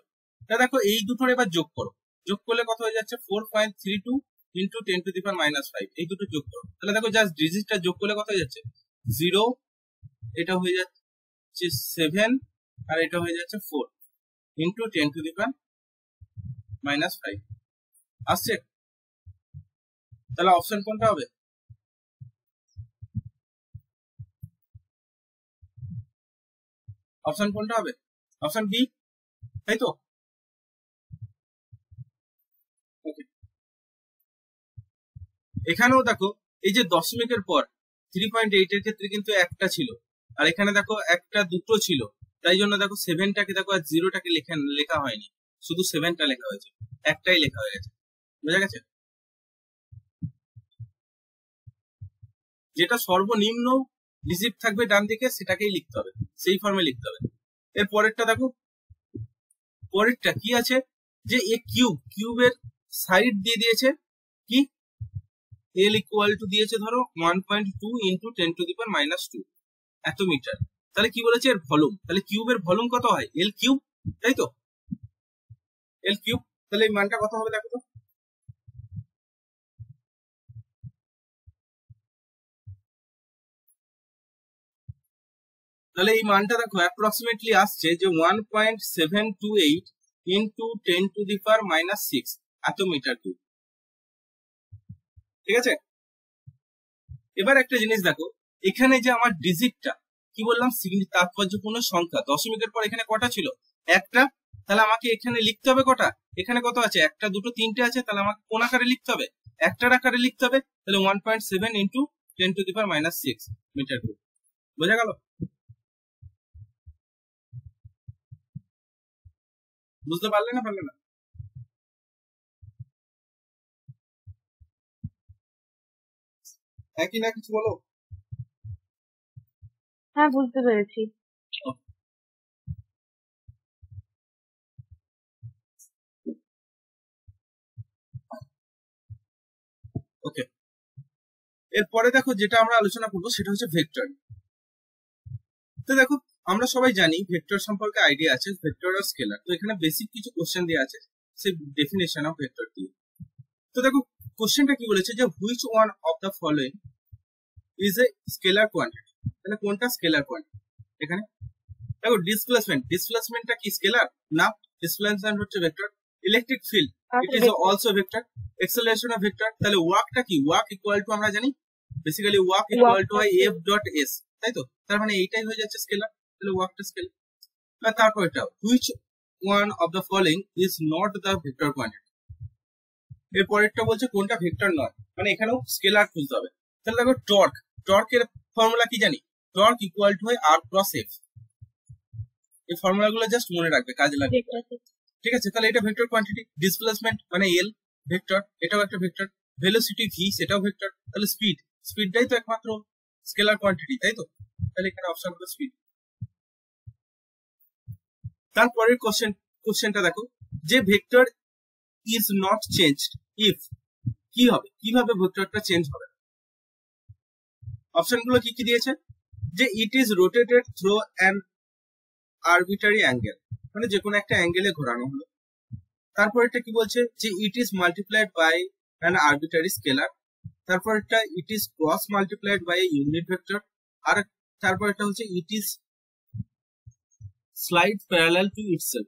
তা দেখো এই দুটোর এবার যোগ করো। যোগ করলে কত হয়ে যাচ্ছে? Four point three two into ten to the power minus five এই দুটো যোগ করো। তাহলে দেখো জাস্ট ডিজিটটা যোগ করলে কত হয়ে যাচ্ছে? জিরো এটা হয়ে যাচ্ছে সেভেন আর এটা হয়ে যাচ্ছে four into ten to the power minus five আসছে? তাহলে অপশন কোনটা হবে? অপশন কোনটা হবে? অপশন বি তাই তো? এখানেও দেখো, এই যে দশমিকের পর থ্রি পয়েন্ট এইট এর ক্ষেত্রে কিন্তু একটা ছিল। আর এখানে দেখো, একটা দুটো ছিল। তাই জন্য দেখো সেভেনটাকে দেখো আর জিরোটাকে লেখা লেখা হয়নি। শুধু সেভেনটা লেখা হয়েছে। একটাই লেখা হয়ে গেছে। বোঝা গেছে? যেটা সর্বনিম্ন ডিজিট থাকবে ডান দিকে, সেটাকেই লিখতে হবে। সেই ফর্মে লিখতে হবে। এর পরেরটা দেখো। পরেরটা কি আছে? যে এ কিউব কিউবের সাইড দিয়ে দিয়েছে কি? এল ইকুয়াল টু দিয়েছে ধরো one point two into ten to the power minus two এত মিটার তাহলে কি বলেছে? এর ভলুম। তাহলে কিউবের ভলুম কত হয়? এল কিউব তাই তো? এল কিউব তাহলে এই মানটা কত হবে দেখো তো? তাহলে এই মানটা দেখো অ্যাপ্রক্সিমেটলি আসছে যে one point seven two eight into ten to the power minus six এত মিটার কিউব ঠিক আছে? এবার একটা জিনিস দেখো, এখানে যে আমার ডিজিটটা কি বললাম? তাৎপর্যপূর্ণ সংখ্যা। দশমিকের পর এখানে কটা ছিল? একটা। তাহলে আমাকে এখানে লিখতে হবে কটা? এখানে কত আছে? একটা, দুটো, তিনটে আছে। তাহলে আমাকে কোন আকারে লিখতে হবে? একটার আকারে লিখতে হবে। তাহলে one point seven into ten to the power minus six metre cube বোঝা গেল? বুঝতে পারলে না পারলে না? একই না কিছু বলো? হ্যাঁ বুঝতে পেরেছি। ওকে এরপরে দেখো যেটা আমরা আলোচনা করব সেটা হচ্ছে ভেক্টর তো দেখো আমরা সবাই জানি ভেক্টর সম্পর্কে আইডিয়া আছে ভেক্টর আর স্কেলার তো এখানে বেসিক কিছু কোশ্চেন দেওয়া আছে সেই ডেফিনেশন অফ ভেক্টর দিয়ে তো দেখো কোশ্চেনটা কি বলেছে যে which one of the following is a scalar quantity তাহলে কোনটা স্কেলার কোয়ান্টিটি এখানে। দেখো ডিসপ্লেসমেন্ট ডিসপ্লেসমেন্টটা কি স্কেলার না ডিসপ্লেসমেন্ট হচ্ছে vector electric field it is also vector acceleration of vector তাহলে ওয়ার্কটা কি? ওয়ার্ক ইকুয়াল টু আমরা জানি basically work equal to F dot S তাই তো? তার মানে এইটাই হয়ে যাচ্ছে স্কেলার তাহলে ওয়ার্কটা স্কেলার তারপর এটা which one of the following is not the vector quantity এর পরেরটা বলছে কোনটা ভেক্টর নয়। মানে এখানেও স্কেলার খুলতে হবে। তাহলে দেখো টর্ক টর্কের ফর্মুলা কি জানি? টর্ক ইকুয়াল টু হয় আর ক্রস এফ এই ফর্মুলা গুলো জাস্ট মনে রাখবে কাজে লাগবে। ঠিক আছে? তাহলে এটা ভেক্টর কোয়ান্টিটি ডিসপ্লেসমেন্ট মানে এল ভেক্টর এটাও একটা ভেক্টর ভেলোসিটি ভি সেটাও ভেক্টর তাহলে স্পিড স্পিডটাই তো একমাত্র স্কেলার কোয়ান্টিটি তাই তো? তাহলে এখানে অপশন হলো স্পিড তারপরের কোশ্চেন কোশ্চেনটা দেখো। যে vector is not changed if কি হবে? কীভাবে ভেক্টরটা চেঞ্জ হবে? অপশনগুলো কি কি দিয়েছে? যে it is rotated through an arbitrary angle মানে যে কোনো একটা অ্যাঙ্গেলে ঘোরানো হলো। তারপর এটা কি বলছে? যে it is multiplied by an arbitrary scalar তারপর এটা it is cross multiplied by a unit vector আর তারপর এটা হচ্ছে it is slide parallel to itself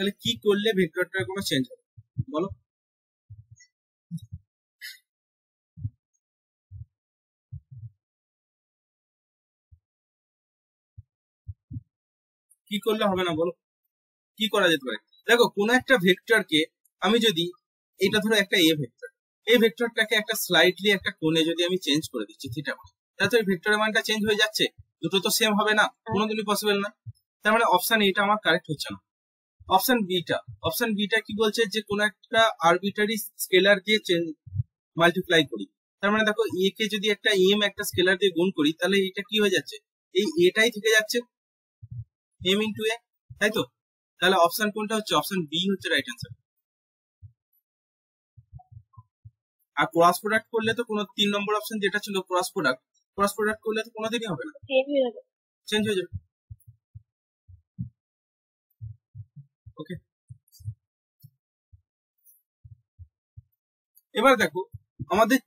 তাহলে কি করলে ভেক্টরটার কোনো চেঞ্জ হবে? বলো। কি করলে হবে না বলো? কি করা যেতে পারে? দেখো, কোন একটা ভেক্টরকে আমি যদি, এটা ধরো একটা এ ভেক্টর। এই ভেক্টরটাকে একটা স্লাইডলি একটা কোণে যদি আমি চেঞ্জ করে দিচ্ছি থিটা তাহলে ভেক্টরের মানটা চেঞ্জ হয়ে যাচ্ছে? দুটো তো সেম হবে না কোনোদিনই পসিবল না। তার মানে অপশন এটা আমার কারেক্ট হচ্ছে না। অপশন বিটা অপশন বিটা কি বলছে যে কোন একটা আরবিটারি স্কেলার দিয়ে মাল্টিপ্লাই করি। তার মানে দেখো এ কে যদি একটা এম একটা স্কেলার দিয়ে গুণ করি তাহলে এটা কি হয়ে যাচ্ছে? এই এটাই থেকে যাচ্ছে এম ইন্টু এ তাই তো? তাহলে অপশন কোনটা হচ্ছে? অপশন বি হচ্ছে রাইট অ্যান্সার আর ক্রস প্রোডাক্ট করলে তো কোনো তিন নম্বর অপশন যেটা ছিল ক্রস প্রোডাক্ট ক্রস প্রোডাক্ট করলে তো কোনোদিনই হবে না। চেঞ্জ হয়ে যাবে। চেঞ্জ হয়ে যাবে। ওকে এবার দেখো আমাদের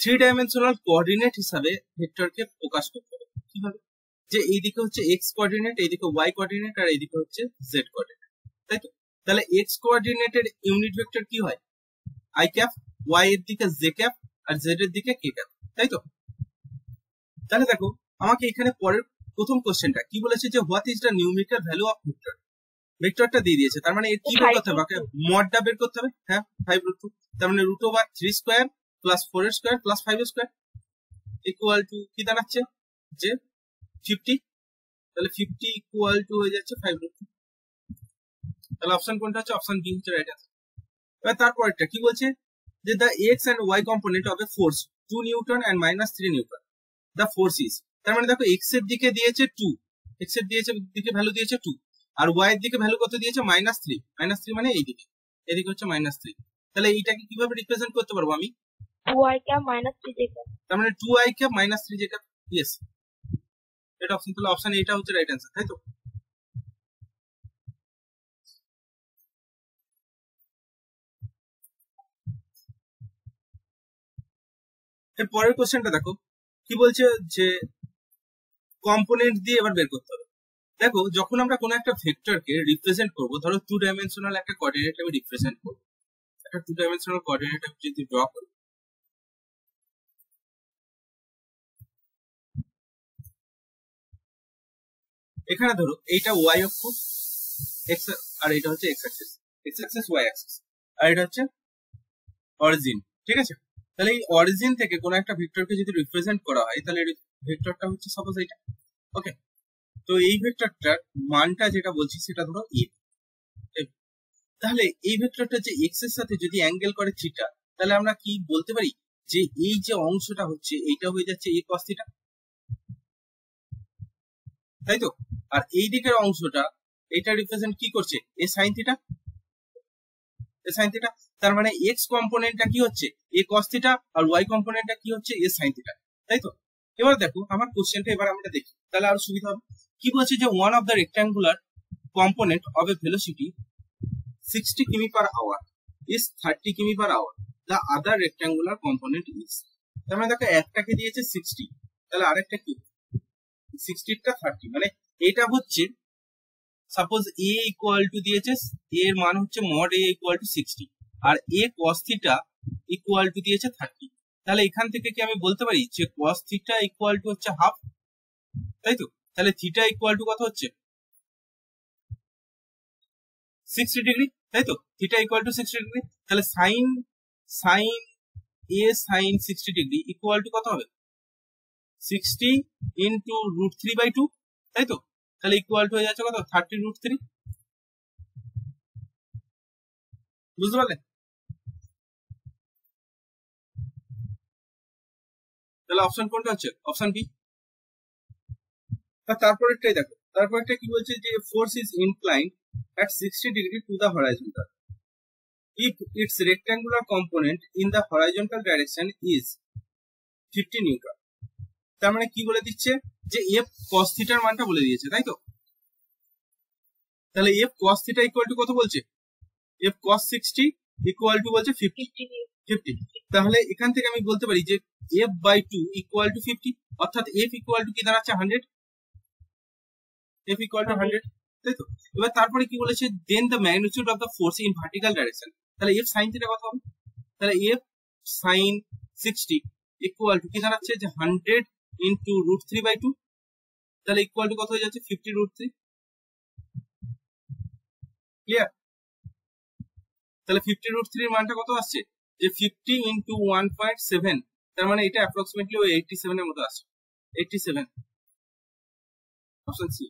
থ্রি ডাইমেনশনাল কোঅর্ডিনেট হিসাবে ভেক্টরকে প্রকাশ করতে হবে। কীভাবে যে এইদিকে হচ্ছে এক্স কোঅর্ডিনেট এইদিকে ওয়াই কোঅর্ডিনেট আর এইদিকে হচ্ছে জেড কোঅর্ডিনেট তাই তো? তাহলে এক্স কোঅর্ডিনেটের ইউনিট ভেক্টর কি হয়? আই ক্যাপ ওয়াই এর দিকে জে ক্যাপ আর জেড এর দিকে কে ক্যাপ তাই তো? তাহলে দেখো আমাকে এখানে পরের প্রথম কোশ্চেনটা কি বলেছে যে what is the numerical value of vector ভেক্টরটা দিয়ে দিয়েছে তার মানে এর কি বের করতে হবে? মডটা বের করতে হবে হ্যাঁ ফাইভ রুট টু তার মানে root over three square plus four square plus five square equal to কি দাঁড়াচ্ছে? যে ফিফটি তাহলে ফিফটি ইকুয়াল টু হয়ে যাচ্ছে ফাইভ রুট টু তাহলে অপশন কোনটা হচ্ছে? অপশন বি হচ্ছে রাইট আনসার এবার তারপরটা কি বলছে? যে the X and Y component of a force two newton and minus three newton the force is তার মানে দেখো এক্সের দিকে দিয়েছে টু এক্সের দিয়েছে দিকে ভ্যালু দিয়েছে টু আর ওয়াই এর দিকে ভ্যালু কত দিয়েছে? মাইনাস থ্রি মাইনাস থ্রি মানে এইদিকে এদিকে হচ্ছে মাইনাস থ্রি তাহলে এইটাকে কীভাবে রিপ্রেজেন্ট করতে পারব আমি? Two I cap minus three J cap তার মানে two I cap minus three যেটা ইয়েস এটা অপশন তাহলে অপশন এইটা হচ্ছে রাইট অ্যান্সার তাই তো? এর পরের কোশ্চেনটা দেখো। কি বলছে? যে কম্পোনেন্ট দিয়ে এবার বের করতে হবে। দেখো, যখন আমরা কোনো একটা ভেক্টরকে রিপ্রেজেন্ট করব, ধরো টু ডাইমেনশনাল একটা কোঅর্ডিনেট আমি রিপ্রেজেন্ট করব। একটা টু ডাইমেনশনাল কোঅর্ডিনেট আমি যদি ড্র করি, এখানে ধরো এইটা ওয়াই অক্ষ এক্স আর এটা হচ্ছে X axis X axis Y axis আর এটা হচ্ছে অরিজিন ঠিক আছে? তাহলে এই অরিজিন থেকে কোনো একটা ভেক্টরকে যদি রিপ্রেজেন্ট করা হয়, তাহলে ভেক্টরটা হচ্ছে সাপোজ এইটা। ওকে তো এই ভেক্টরটার মানটা যেটা বলছি, সেটা ধরো এ তাহলে এই ভেক্টরটা যে এক্সের সাথে যদি অ্যাঙ্গেল করে থিটা তাহলে আমরা কি বলতে পারি? যে এই যে অংশটা হচ্ছে, এইটা হয়ে যাচ্ছে এ কস থিটা তাই তো? আর এই দিকের অংশটা, এটা রিপ্রেজেন্ট কি করছে? A sine theta A sine theta তার মানে এক্স কম্পোনেন্টটা কি হচ্ছে? এ কস থিটা আর ওয়াই কম্পোনেন্টটা কি হচ্ছে? এ সাইন থিটা তাই তো? এবার দেখো, আমার কোশ্চেনটা এবার আমরা দেখি। তাহলে আরও সুবিধা হবে। কি বলছে যে one of the rectangular component of a velocity sixty km per hour is thirty km per hour the other rectangular component is তার মানে দেখো, একটাকে দিয়েছে সিক্সটি তাহলে আরেকটা কি? সিক্সটিটা থার্টি মানে এটা হচ্ছে সাপোজ এ ইকুয়াল টু দিয়েছে এর মান হচ্ছে mod A equal to sixty R A cos theta equal to দিয়েছে থার্টি তাহলে এখান থেকে কি আমি বলতে পারি যে কস থিটা ইকুয়াল টু হচ্ছে হাফ তাই তো? তাহলে থিটা ইকুয়াল টু কত হচ্ছে? সিক্সটি ডিগ্রি তাই তো? Theta equal to sixty degree তাহলে sine sine A sine sixty degree equal to কত হবে? Sixty into root three by two তাই তো? তাহলে ইকুয়াল টু হয়ে যাচ্ছে কত? থার্টি রুট থ্রি বুঝতে পারলে? তাহলে অপশন কোনটা হচ্ছে? অপশন বি তারপরেরটাই দেখো তারপরেরটা কি বলছে যে force is inclined at 60 degree to the horizontal. If its rectangular component in the horizontal direction is 50 newton. তার মানে কি বলে দিচ্ছে? যে এফ cos থিটার মানটা বলে দিয়েছে, তাই তো? তাহলে F cos theta equal to কত বলছে? F cos sixty equal to বলছে ফিফটি ফিফটি তাহলে এখান থেকে আমি বলতে পারি যে F by two equal to fifty অর্থাৎ এফ ইকুয়াল টু কি দাঁড়াচ্ছে? Hundred F equal to hundred তাই তো? এবার তারপরে কি বলেছে? Then the magnitude of the force in vertical direction তাহলে এফ সাইন থিটা কত হবে? তাহলে F sine sixty equal to কি দাঁড়াচ্ছে? যে hundred into root three by two তাহলে ইকুয়াল টু কত হয়ে যাচ্ছে? ফিফটি রুট থ্রি ক্লিয়ার তাহলে ফিফটি রুট থ্রির মানটা কত আসছে? যে fifty into one point seven তার মানে এটা অ্যাপ্রক্সিমেটলি ওই এইটটি সেভেনের মতো আসছে এইটটি সেভেন অপশন সি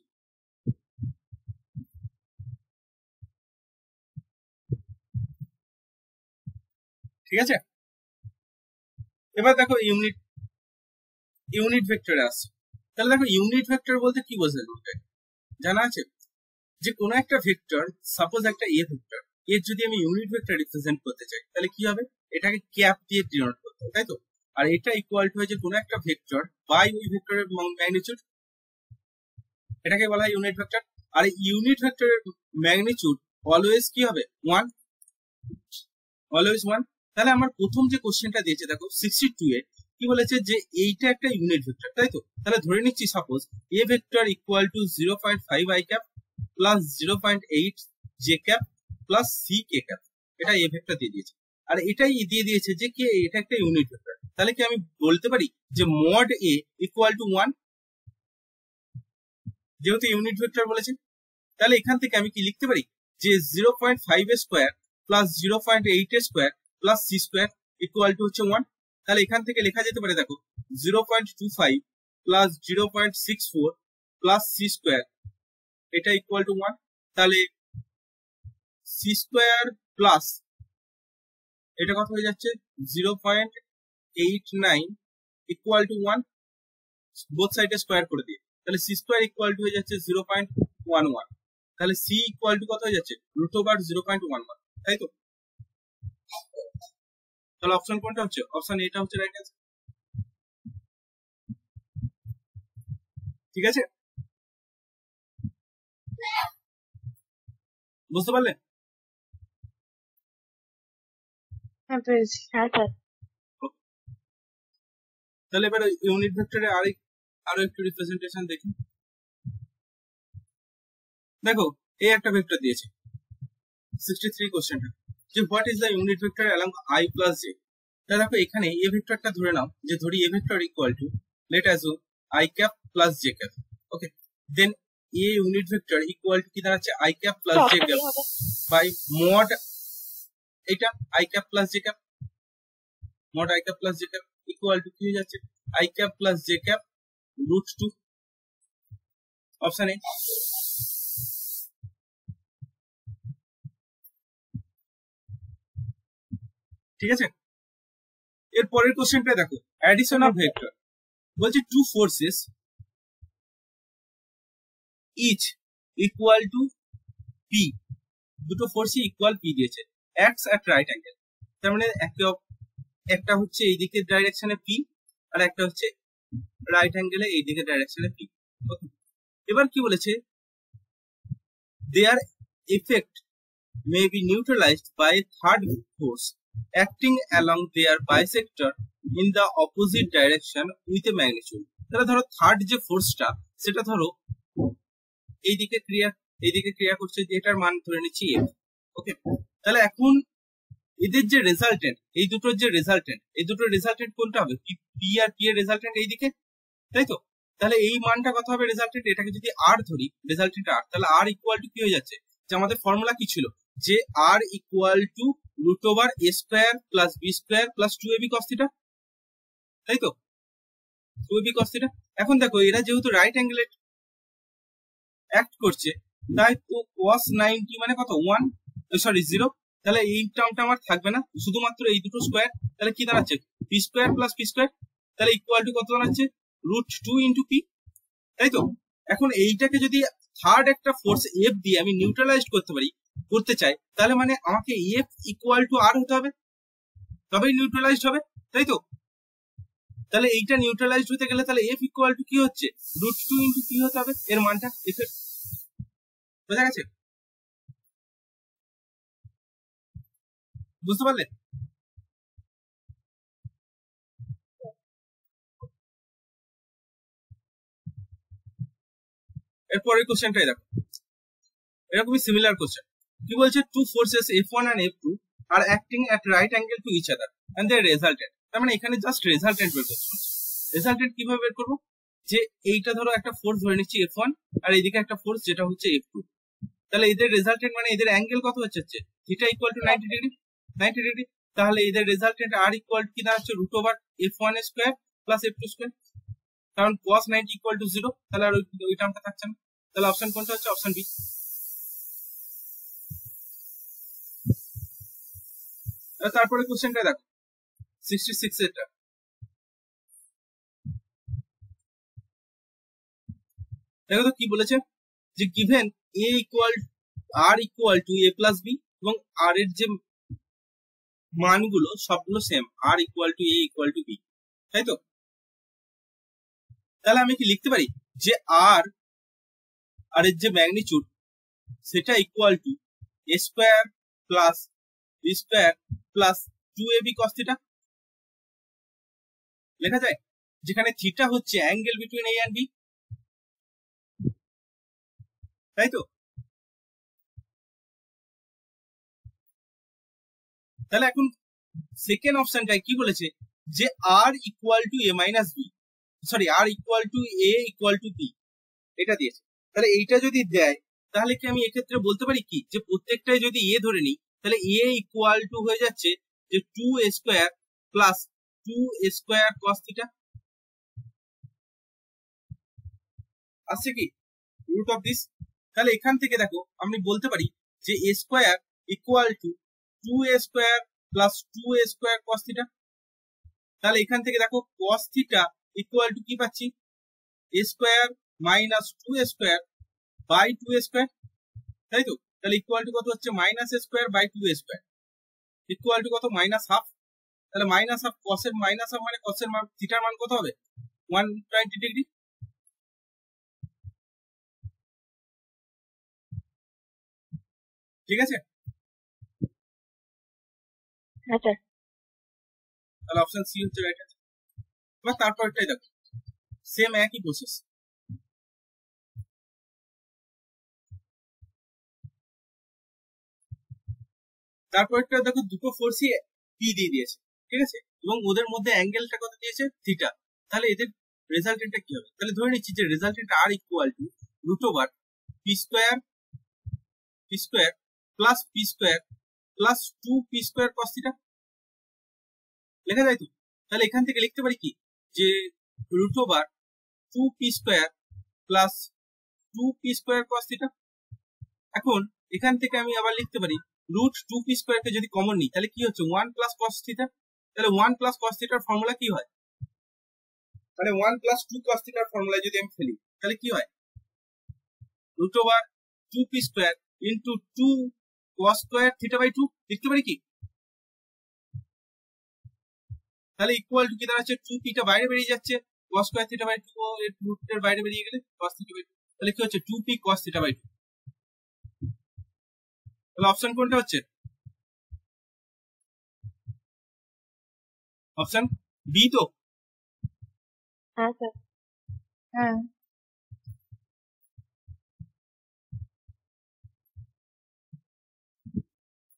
ঠিক আছে? এবার দেখো ইউনিট ইউনিট ভেক্টরে আসছে। তাহলে দেখো ইউনিট ভেক্টর বলতে কি বোঝায় জানা আছে? যে কোনো একটা ভেক্টর সাপোজ একটা এ ভেক্টর এর যদি আমি ইউনিট ভেক্টর রিপ্রেজেন্ট করতে চাই, তাহলে কি হবে? এটাকে ক্যাপ দিয়ে ডিনোট করতে হবে, তাই তো? আর এটা ইকুয়াল টু হয়েছে কোনো একটা ভেক্টর বাই ওই ভেক্টরের ম্যাগনিচিউড এটাকে বলা হয় ইউনিট ভেক্টর আর ইউনিট ভেক্টরের ম্যাগনিচিউড অলওয়েজ কি হবে? ওয়ান অলওয়েজ ওয়ান তাহলে আমার প্রথম যে কোশ্চেনটা দিয়েছে, দেখো সিক্সটি টু এ কি বলেছে যে এইটা একটা ইউনিট ভেক্টর তাই তো? তাহলে ধরে নিচ্ছি suppose A vector equal to zero point five I cap plus zero point eight J cap plus C K cap এটা এ ভেক্টর দিয়ে দিয়েছে। আর এটাই দিয়ে দিয়েছে যে কে, এটা একটা ইউনিট ভেক্টর তাহলে কি আমি বলতে পারি যে mod A equal to one যেহেতু ইউনিট ভেক্টর বলেছে, তাহলে এখান থেকে আমি কি লিখতে পারি? যে zero point five A square plus zero point eight A square plus C square equal to হচ্ছে ওয়ান তাহলে এখান থেকে লেখা যেতে পারে, দেখো zero point two five plus zero point six four plus C square এটা ইকুয়াল টু ওয়ান তাহলে সি স্কোয়ার প্লাস এটা কত হয়ে যাচ্ছে? Zero point eight nine equal to one both সাইডে স্কোয়ার করে দিয়ে। তাহলে সি স্কোয়ার ইকুয়াল টু হয়ে যাচ্ছে জিরো পয়েন্ট ওয়ান ওয়ান তাহলে সি ইকুয়াল টু কত হয়ে যাচ্ছে? Root over zero point one one তাই তো? তাহলে অপশন কোনটা হচ্ছে? অপশন এটা হচ্ছে রাইট অ্যান্সার ঠিক আছে? বুঝতে পারলে? তাহলে এবার ইউনিট ভেক্টরে আরেক আরও একটু রিপ্রেজেন্টেশন দেখি। দেখো এই একটা ভেক্টর দিয়েছে। সিক্সটি থ্রি কোশ্চেনটা যে what is the unit vector along I plus J তা দেখো এখানে এ ভেক্টরটা ধরে নাও যে ধরি A vector equal to let assume I cap plus J cap okay then A unit vector equal to কি দাঁড়াচ্ছে? I cap plus J cap by mod এটা I cap plus J cap mod I cap plus J cap equal to কি হয়ে যাচ্ছে? I cap plus J cap root two option A ঠিক আছে? এর পরের কোশ্চেনটা দেখো অ্যাডিশন অফ ভেক্টর বলছে two forces each equal to P দুটো ফোর্সই ইকুয়াল পি দিয়েছে। এক্স অ্যাট রাইট অ্যাঙ্গেল তার মানে একে একটা হচ্ছে এই দিকের ডাইরেকশনে পি আর একটা হচ্ছে রাইট অ্যাঙ্গেলে এই দিকের ডাইরেকশনে পি এবার কি বলেছে? দেয়ার may be neutralized by a third force acting along their bisector in the opposite direction with a magnitude তাহলে ধরো থার্ড যে ফোর্সটা সেটা ধরো এইদিকে ক্রিয়া এইদিকে ক্রিয়া করছে যে এটার মান ধরে নিচ্ছি এফ ওকে তাহলে এখন এদের যে রেজাল্টেন্ট এই দুটোর যে রেজাল্টেন্ট এই দুটোর রেজাল্টেন্ট কোনটা হবে? পি আর পি এর রেজাল্টেন্ট এইদিকে তাই তো? তাহলে এই মানটা কত হবে রেজাল্টেন্ট এটাকে যদি আর ধরি রেজাল্টেন্ট আর তাহলে আর ইকুয়াল টু কি হয়ে যাচ্ছে। যে আমাদের ফর্মুলা কি ছিল? যে R equal to root over A square plus B square plus two AB cos theta তাই তো? টু এবি কস থিটা এখন দেখো, এরা যেহেতু রাইট অ্যাঙ্গেলে অ্যাক্ট করছে, তাই তো কস নাইনটি মানে কত? ওয়ান সরি জিরো তাহলে এই টার্মটা আমার থাকবে না, শুধুমাত্র এই দুটো স্কোয়ার তাহলে কি দাঁড়াচ্ছে? P square plus P square তাহলে ইকুয়াল টু কত দাঁড়াচ্ছে? রুট টু ইন্টু পি তাই তো? এখন এইটাকে যদি থার্ড একটা ফোর্স এফ দিয়ে আমি নিউট্রালাইজ করতে পারি, করতে চাই, তাহলে মানে আমাকে এফ ইকুয়াল টু আর হতে হবে। তবেই নিউট্রালাইজড হবে, তাই তো? তাহলে এইটা নিউট্রালাইজড হতে গেলে তাহলে এফ ইকুয়াল টু কি হচ্ছে? রুট টু ইন্টু কি হতে হবে, এর মানটা এফ এর। বোঝা গেছে? বুঝতে পারলে? এরপরের কোশ্চেনটাই দেখো। এরকমই সিমিলার কোশ্চেন কি বলছে? Two forces F one and F two are acting at right angle to each other and their resultant তার মানে এখানে জাস্ট রেজাল্টেন্ট বের করতে রেজাল্টেন্ট কীভাবে বের করব? যে এইটা ধরো একটা ফোর্স ধরে নিচ্ছি এফ ওয়ান আর এইদিকে একটা ফোর্স যেটা হচ্ছে এফ টু তাহলে এদের রেজাল্টেন্ট মানে এদের অ্যাঙ্গেল কত হচ্ছে? হচ্ছে theta equal to ninety degree ninety degree তাহলে এদের রেজাল্টেন্ট আর ইকুয়াল কি দাঁড়াচ্ছে root over F one square plus F two square কারণ cos 90 ইকুয়াল টু জিরো তাহলে আর ওই ওই টার্মটা থাকছে না। তাহলে অপশন কোনটা হচ্ছে? অপশন বি তারপরে কোশ্চেনটা দেখো। সিক্সটি সিক্স এটা দেখো তো কি বলেছে? যে given A equal R equal to A plus B এবং আর এর যে মানগুলো সবগুলো same R equal to A equal to B তাই তো? তাহলে আমি কি লিখতে পারি? যে আর আর এর যে ম্যাগনিচিউড সেটা equal to A square plus B square plus two A B cos theta লেখা যায়? যেখানে থিটা হচ্ছে angle between A and B তাই তো? তাহলে এখন সেকেন্ড অপশনটায় কি বলেছে? যে R equal to A minus B sorry R equal to A equal to B এটা দিয়েছে। তাহলে এইটা যদি দেয়, তাহলে কি আমি এক্ষেত্রে বলতে পারি কি? যে প্রত্যেকটাই যদি এ ধরে নিই, তাহলে এ ইকুয়াল টু হয়ে যাচ্ছে যে two A square plus two A square cos theta আসছে কি? রুট অফ দিস তাহলে এখান থেকে দেখো, আমি বলতে পারি যে A square equal to two A square plus two A square cos theta তাহলে এখান থেকে দেখো কস থিটা ইকুয়াল টু কি পাচ্ছি? A square minus two A square by two A square তাই তো? তাহলে ইকুয়াল টু কত হচ্ছে? Minus A square by two A square equal to কত? মাইনাস হাফ তাহলে মাইনাস হাফ কসের মাইনাস হাফ মানে কসের মান থিটার মান কত হবে? ওয়ান টোয়েন্টি ডিগ্রি ঠিক আছে? স্যার তাহলে অপশন সি হচ্ছে রাইট এবার তারপরটাই দেখো। সেম একই প্রসেস তারপরটা দেখো, দুটো ফোর্সই পি দিয়ে দিয়েছে, ঠিক আছে? এবং ওদের মধ্যে অ্যাঙ্গেলটা কত দিয়েছে? থিটা তাহলে এদের রেজাল্টেন্টটা কি হবে? তাহলে ধরে নিচ্ছি যে resultant R equal to root over P square P square plus P square plus two P square cos theta লেখা যায় তো? তাহলে এখান থেকে লিখতে পারি কি? যে root over two P square plus two P square cos theta এখন এখান থেকে আমি আবার লিখতে পারি রুট টু পি স্কোয়ারকে যদি কমন নিই, তাহলে কি হচ্ছে? ওয়ান প্লাস কস থিটা তাহলে ওয়ান প্লাস কস থিটার ফর্মুলা কি হয়? তাহলে ওয়ান প্লাস টু কস থিটার ফর্মুলা যদি আমি ফেলি, তাহলে কি হয়? Root over two P square into two cos square theta by two লিখতে পারি কি? তাহলে ইকুয়াল টু কি দাঁড়াচ্ছে? টু পিটা বাইরে বেরিয়ে যাচ্ছে। Cos square theta by two রুটের বাইরে বেরিয়ে গেলে কস থিটা বাই টু তাহলে কি হচ্ছে? Two cos theta by two তাহলে অপশন কোনটা হচ্ছে? অপশন বি তো? হ্যাঁ স্যার হ্যাঁ।